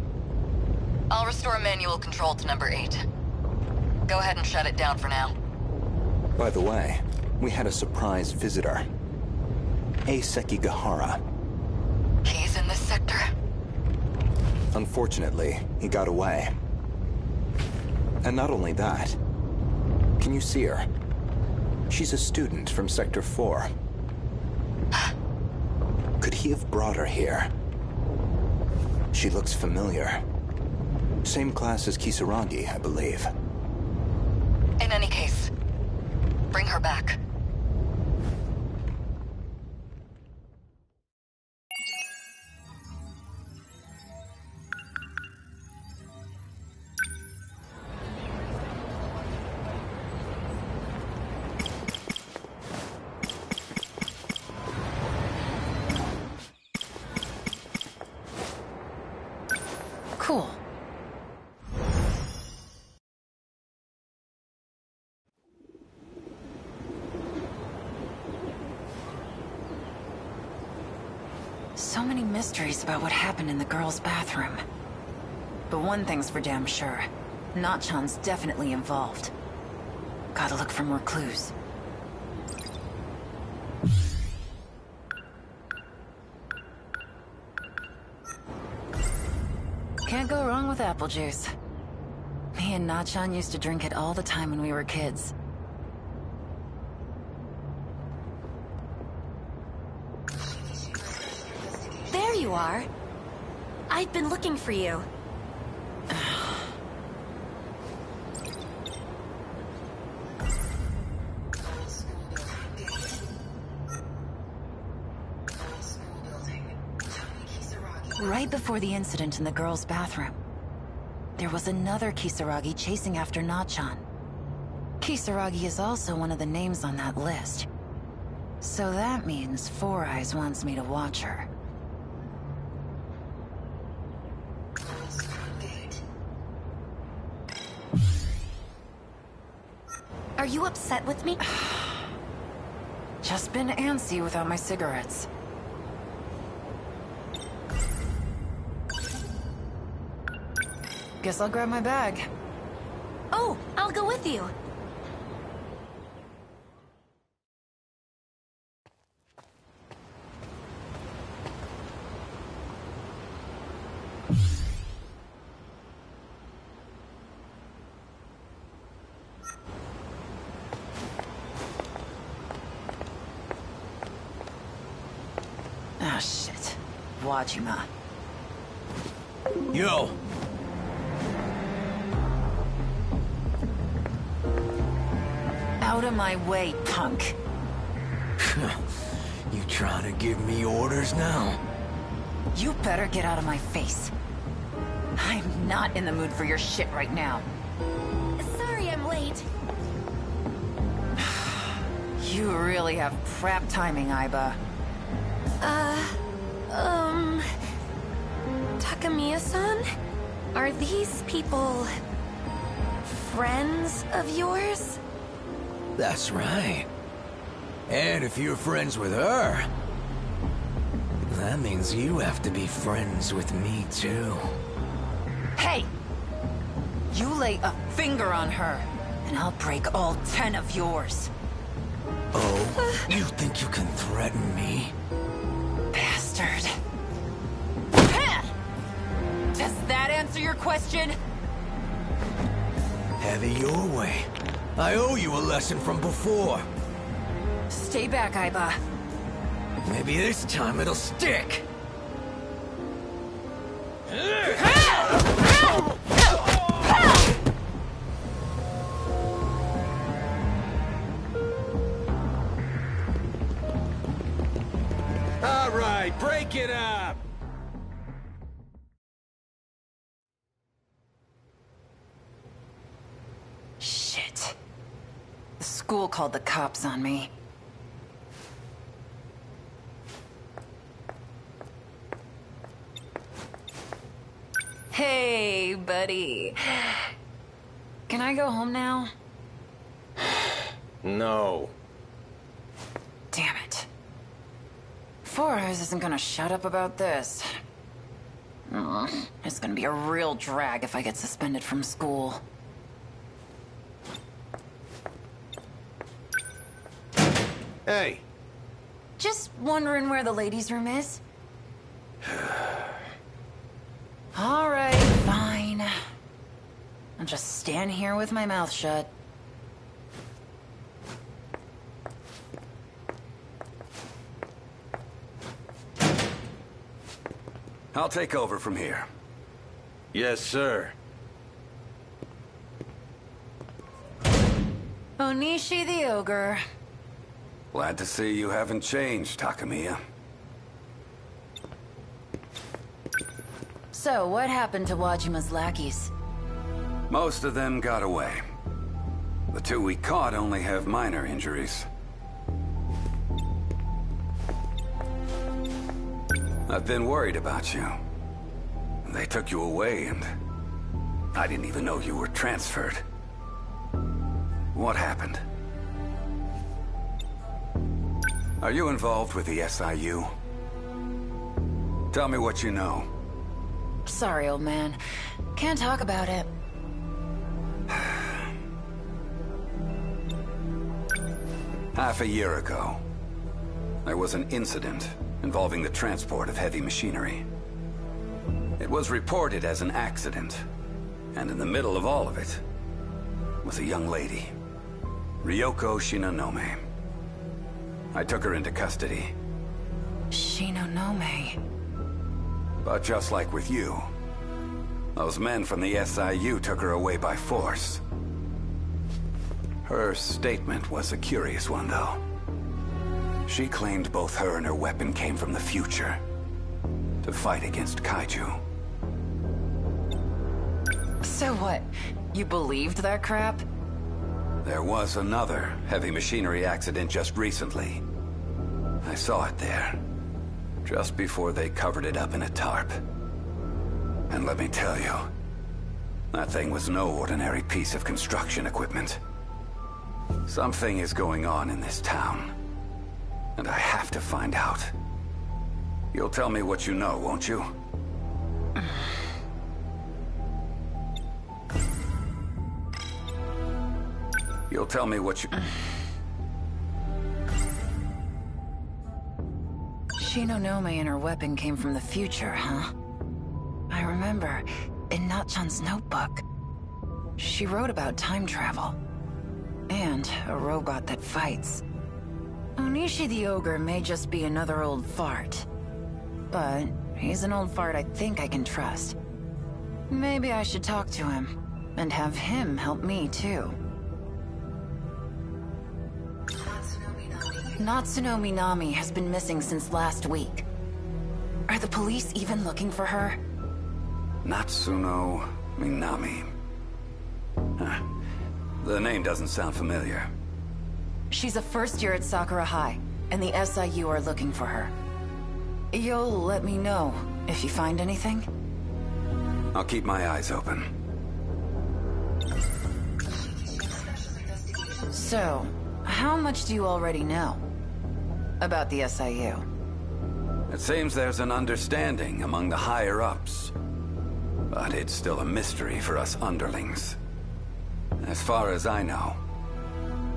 I'll restore manual control to number 8. Go ahead and shut it down for now. By the way, we had a surprise visitor. A Sekigahara. He's in this sector. Unfortunately, he got away. And not only that, can you see her? She's a student from Sector 4. Could he have brought her here? She looks familiar. Same class as Kisaragi, I believe. In any case, bring her back. Mysteries about what happened in the girls' bathroom. But one thing's for damn sure. Nachan's definitely involved. Gotta look for more clues. Can't go wrong with apple juice. Me and Nachan used to drink it all the time when we were kids. There you are. I've been looking for you. Right before the incident in the girls' bathroom, there was another Kisaragi chasing after Nachan. Kisaragi is also one of the names on that list. So that means Four Eyes wants me to watch her. You upset with me? Just been antsy without my cigarettes. Guess I'll grab my bag. Oh, I'll go with you. Ah, shit. Wajima. Yo, Out of my way, punk. you trying to give me orders now? You better get out of my face. I'm not in the mood for your shit right now. Sorry I'm late. You really have crap timing, Aiba. Uh, um... Takamiya-san? Are these people... friends of yours? That's right. And if you're friends with her, that means you have to be friends with me too. Hey! You lay a finger on her, and I'll break all ten of yours. Oh, you think you can threaten me? Bastard. Does that answer your question? Have it your way. I owe you a lesson from before. Stay back, Aiba. Maybe this time it'll stick. School called the cops on me. Hey, buddy. Can I go home now? No. Damn it. Four Eyes isn't gonna shut up about this. It's gonna be a real drag if I get suspended from school. Hey, Just wondering where the ladies' room is. All right, fine. I'll just stand here with my mouth shut. I'll take over from here. yes, sir. Onishi the ogre. Glad to see you haven't changed, Takamiya. So, what happened to Wajima's lackeys? Most of them got away. The two we caught only have minor injuries. I've been worried about you. They took you away and... I didn't even know you were transferred. What happened? Are you involved with the SIU? Tell me what you know. Sorry, old man. Can't talk about it. Half a year ago, there was an incident involving the transport of heavy machinery. It was reported as an accident, and in the middle of all of it was a young lady, Ryoko Shinonome. I took her into custody. Shinonome. But just like with you, those men from the SIU took her away by force. Her statement was a curious one, though. She claimed both her and her weapon came from the future. To fight against Kaiju. So what? You believed that crap? There was another heavy machinery accident just recently. I saw it there. Just before they covered it up in a tarp. And let me tell you, that thing was no ordinary piece of construction equipment. Something is going on in this town. And I have to find out. You'll tell me what you know, won't you? You'll tell me what you... Shinonome and her weapon came from the future, huh? I remember, in Natchan's notebook, she wrote about time travel. And a robot that fights. Onishi the Ogre may just be another old fart. But he's an old fart I think I can trust. Maybe I should talk to him, and have him help me too. Natsuno Minami has been missing since last week. Are the police even looking for her? Natsuno Minami. Huh. The name doesn't sound familiar. She's a first year at Sakura High, and the SIU are looking for her. You'll let me know if you find anything? I'll keep my eyes open. So, how much do you already know? About the SIU? It seems there's an understanding among the higher-ups. But it's still a mystery for us underlings. As far as I know,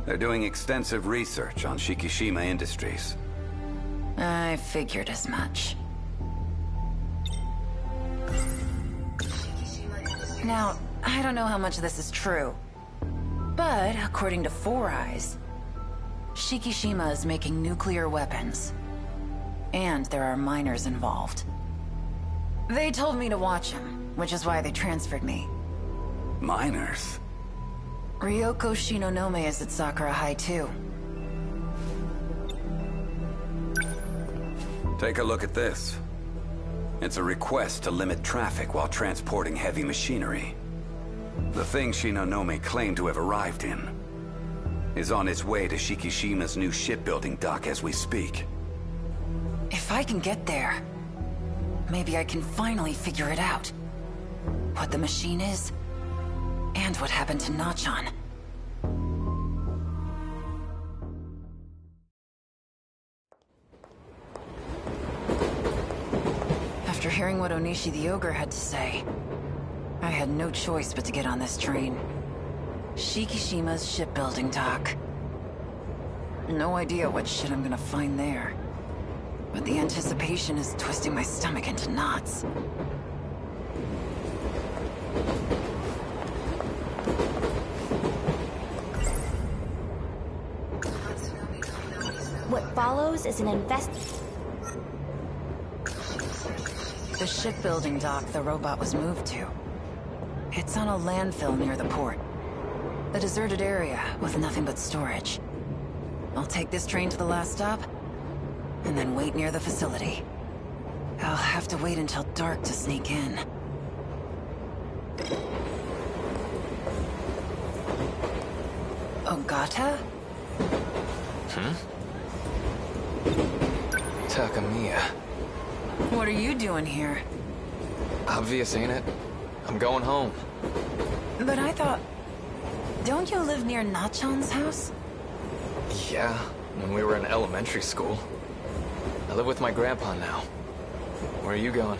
they're doing extensive research on Shikishima Industries. I figured as much. Now, I don't know how much of this is true. But, according to Four Eyes, Shikishima is making nuclear weapons. And there are miners involved. They told me to watch him, which is why they transferred me. Miners? Ryoko Shinonome is at Sakura High too. Take a look at this. It's a request to limit traffic while transporting heavy machinery. The thing Shinonome claimed to have arrived in is on its way to Shikishima's new shipbuilding dock as we speak. If I can get there, maybe I can finally figure it out. What the machine is, and what happened to Nachan. After hearing what Onishi the Ogre had to say, I had no choice but to get on this train. Shikishima's shipbuilding dock. No idea what shit I'm gonna find there. But the anticipation is twisting my stomach into knots. What follows is an invest... The shipbuilding dock the robot was moved to. It's on a landfill near the port. A deserted area with nothing but storage. I'll take this train to the last stop, and then wait near the facility. I'll have to wait until dark to sneak in. Ogata? Hmm? Takamiya. What are you doing here? Obvious, ain't it? I'm going home. But I thought... Don't you live near Nachan's house? Yeah, when we were in elementary school. I live with my grandpa now. Where are you going?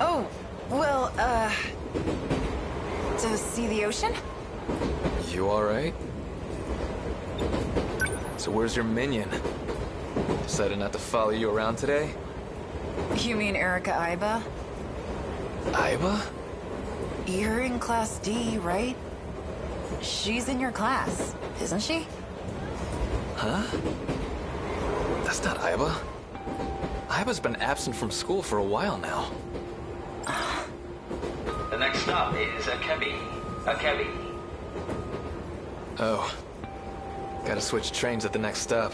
Oh, well, uh... To see the ocean? You alright? So where's your minion? Decided not to follow you around today? You mean Erika Aiba? Aiba? You're in Class D, right? She's in your class, isn't she? Huh? That's not Aiba. Aiba's been absent from school for a while now. The next stop is Akebi. Akebi. Oh. Gotta switch trains at the next stop.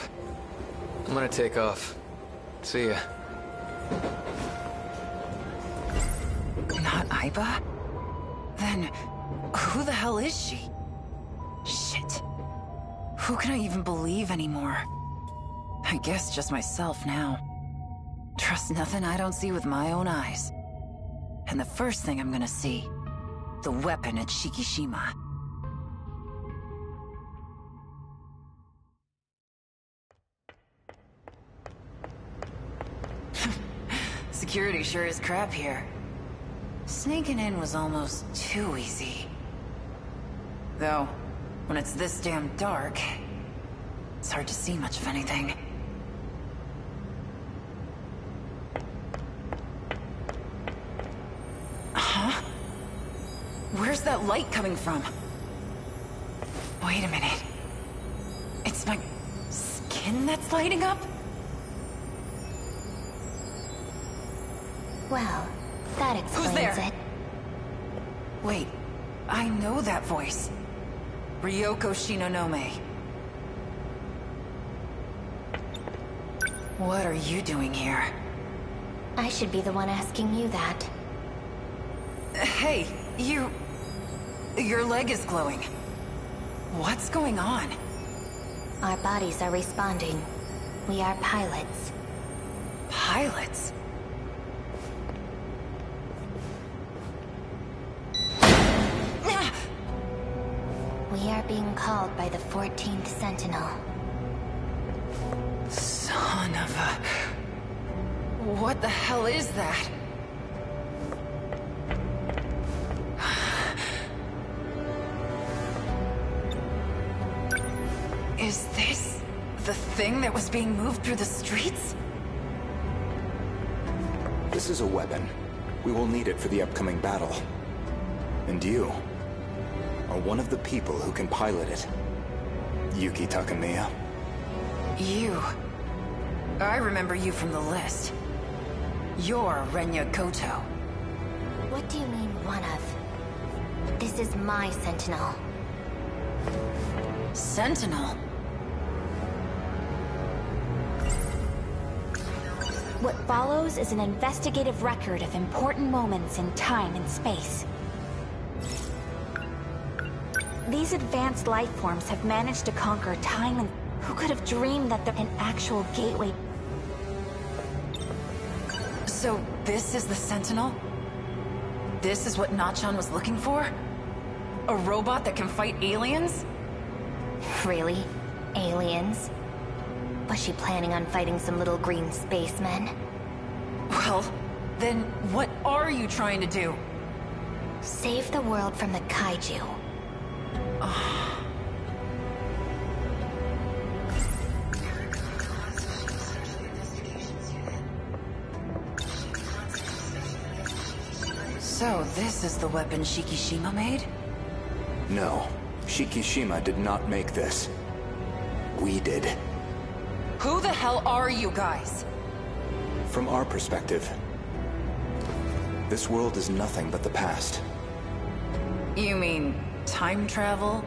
I'm gonna take off. See ya. Not Aiba? Then, who the hell is she? Who can I even believe anymore? I guess just myself now. Trust nothing I don't see with my own eyes. And the first thing I'm gonna see, the weapon at Shikishima. Security sure is crap here. Sneaking in was almost too easy. Though, when it's this damn dark, it's hard to see much of anything. Huh? Where's that light coming from? Wait a minute. It's my skin that's lighting up? Well, that explains it. Who's there? it. Wait, I know that voice. Ryoko Shinonome. What are you doing here? I should be the one asking you that. Hey, you... Your leg is glowing. What's going on? Our bodies are responding. We are pilots. Pilots? Being called by the 14th Sentinel. Son of a... What the hell is that? Is this the thing that was being moved through the streets? This is a weapon. We will need it for the upcoming battle. And you are one of the people who can pilot it. Yuki Takamiya. You. I remember you from the list. You're Renya Gouto. What do you mean, one of? This is my Sentinel. Sentinel? What follows is an investigative record of important moments in time and space. These advanced life forms have managed to conquer time and... Who could have dreamed that they're an actual gateway? So, this is the Sentinel? This is what Nachan was looking for? A robot that can fight aliens? Really? Aliens? Was she planning on fighting some little green spacemen? Well, then what are you trying to do? Save the world from the kaiju. So, this is the weapon Shikishima made? No, Shikishima did not make this. We did. Who the hell are you guys? From our perspective, this world is nothing but the past. You mean time travel?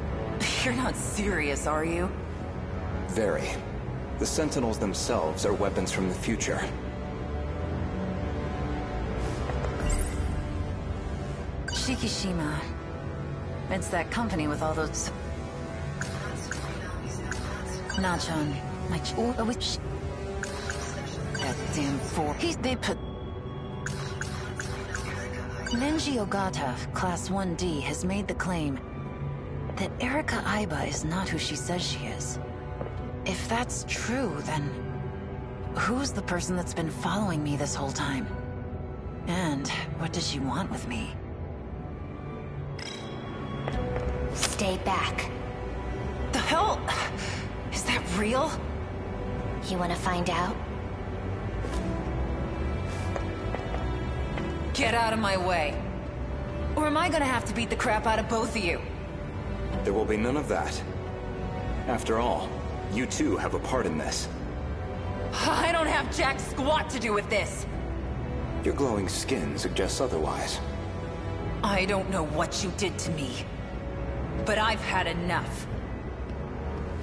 You're not serious, are you? Very. The Sentinels themselves are weapons from the future. Shikishima. It's that company with all those... Nachan. My ch- oh, which... That damn fool. He's... They put... Nenji Ogata, Class 1D, has made the claim that Erika Aiba is not who she says she is. If that's true, then... who's the person that's been following me this whole time? And what does she want with me? Stay back. The hell? Is that real? You wanna find out? Get out of my way. Or am I gonna have to beat the crap out of both of you? There will be none of that. After all, you too have a part in this. I don't have jack squat to do with this. Your glowing skin suggests otherwise. I don't know what you did to me. But I've had enough.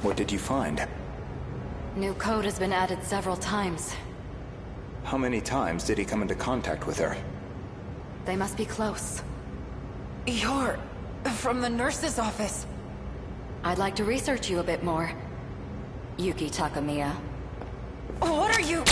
What did you find? New code has been added several times. How many times did he come into contact with her? They must be close. You're... from the nurse's office. I'd like to research you a bit more. Yuki Takamiya. What are you...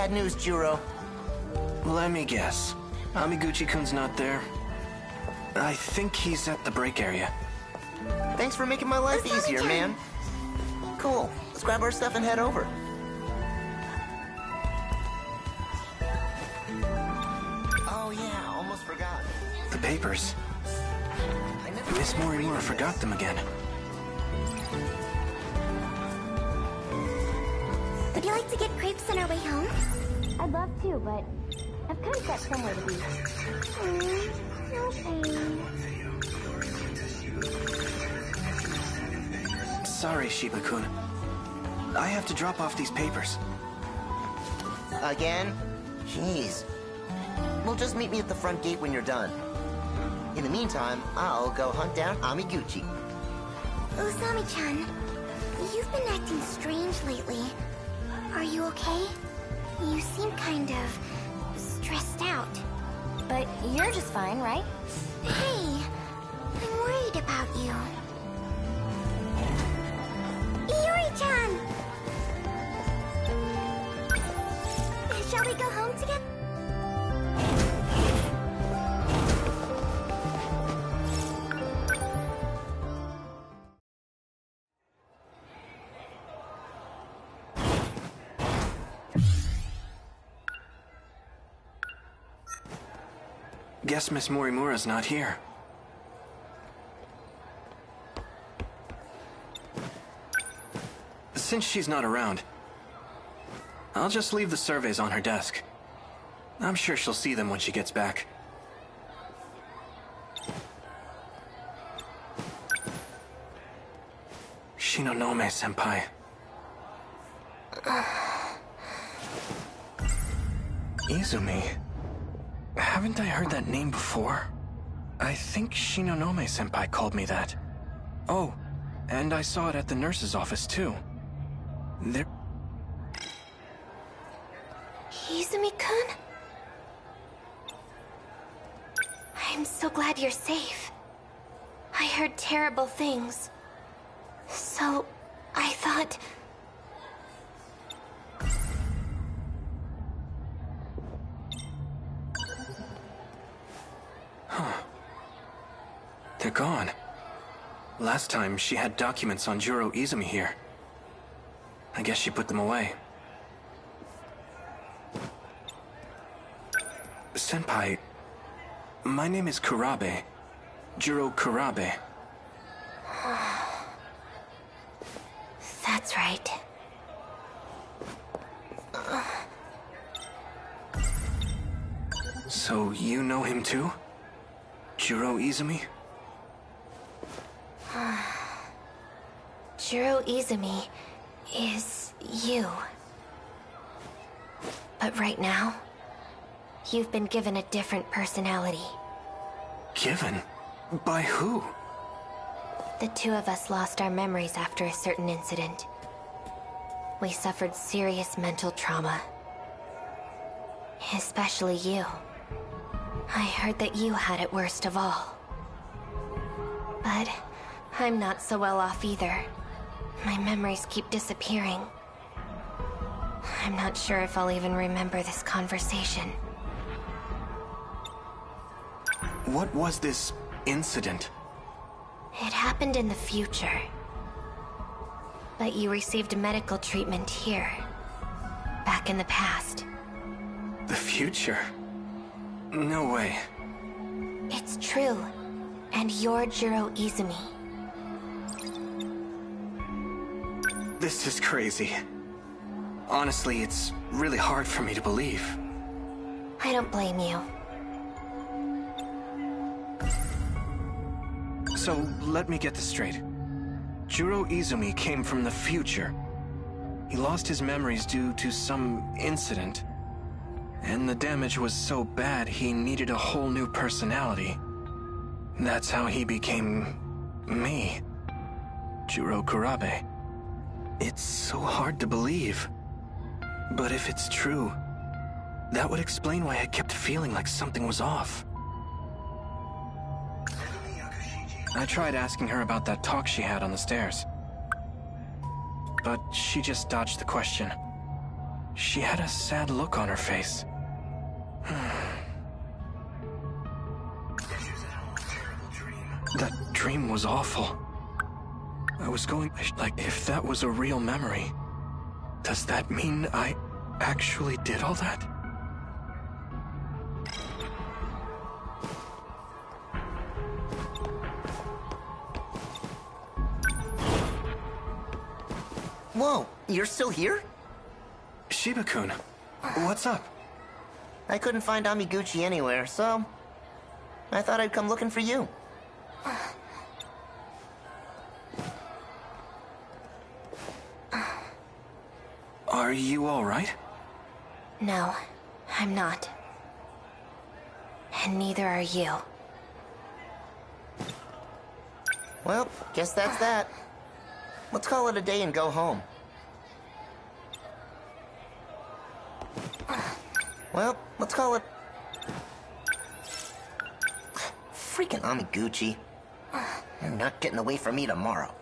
Bad news, Juro. Let me guess. Amiguchi-kun's not there. I think he's at the break area. Thanks for making my life easier, man. Cool. Let's grab our stuff and head over. Oh yeah, almost forgot. The papers. Miss Morimura forgot them again. Would you like to get crepes on our way home? I'd love to, but I've kind of got somewhere to be. Mm, no pain. Sorry, Shiba-kun. I have to drop off these papers. Again? Jeez. Well, just meet me at the front gate when you're done. In the meantime, I'll go hunt down Amiguchi. Usami-chan, you've been acting strange lately. Are you okay? You seem kind of stressed out. But you're just fine, right? Hey, I'm worried about you. Iori-chan! Shall we go home together? Guess Miss Morimura's not here. Since she's not around, I'll just leave the surveys on her desk. I'm sure she'll see them when she gets back. Shinonome senpai. Izumi. Haven't I heard that name before? I think Shinonome senpai called me that. Oh, and I saw it at the nurse's office too. There. Izumi-kun? I'm so glad you're safe. I heard terrible things. So, I thought... gone. Last time, she had documents on Juro Izumi here. I guess she put them away. Senpai, my name is Kurabe. Juro Kurabe. That's right. So you know him too? Juro Izumi? Juro Izumi is you. But right now, you've been given a different personality. Given? By who? The two of us lost our memories after a certain incident. We suffered serious mental trauma. Especially you. I heard that you had it worst of all. But I'm not so well off either. My memories keep disappearing. I'm not sure if I'll even remember this conversation. What was this incident? It happened in the future. But you received medical treatment here. Back in the past. The future? No way. It's true. And you're Juro Izumi. This is crazy. Honestly, it's really hard for me to believe. I don't blame you. So, let me get this straight. Juro Izumi came from the future. He lost his memories due to some incident. And the damage was so bad he needed a whole new personality. That's how he became... me. Juro Kurabe. It's so hard to believe. But if it's true, that would explain why I kept feeling like something was off. I tried asking her about that talk she had on the stairs. But she just dodged the question. She had a sad look on her face. that dream was awful. I was going, like, if that was a real memory, does that mean I actually did all that? Whoa, you're still here? Shiba-kun, what's up? I couldn't find Amiguchi anywhere, so... I thought I'd come looking for you. Are you alright? No, I'm not. And neither are you. Well, guess that's that. Let's call it a day and go home. Well, let's call it... Freaking Amiguchi. You're not getting away from me tomorrow.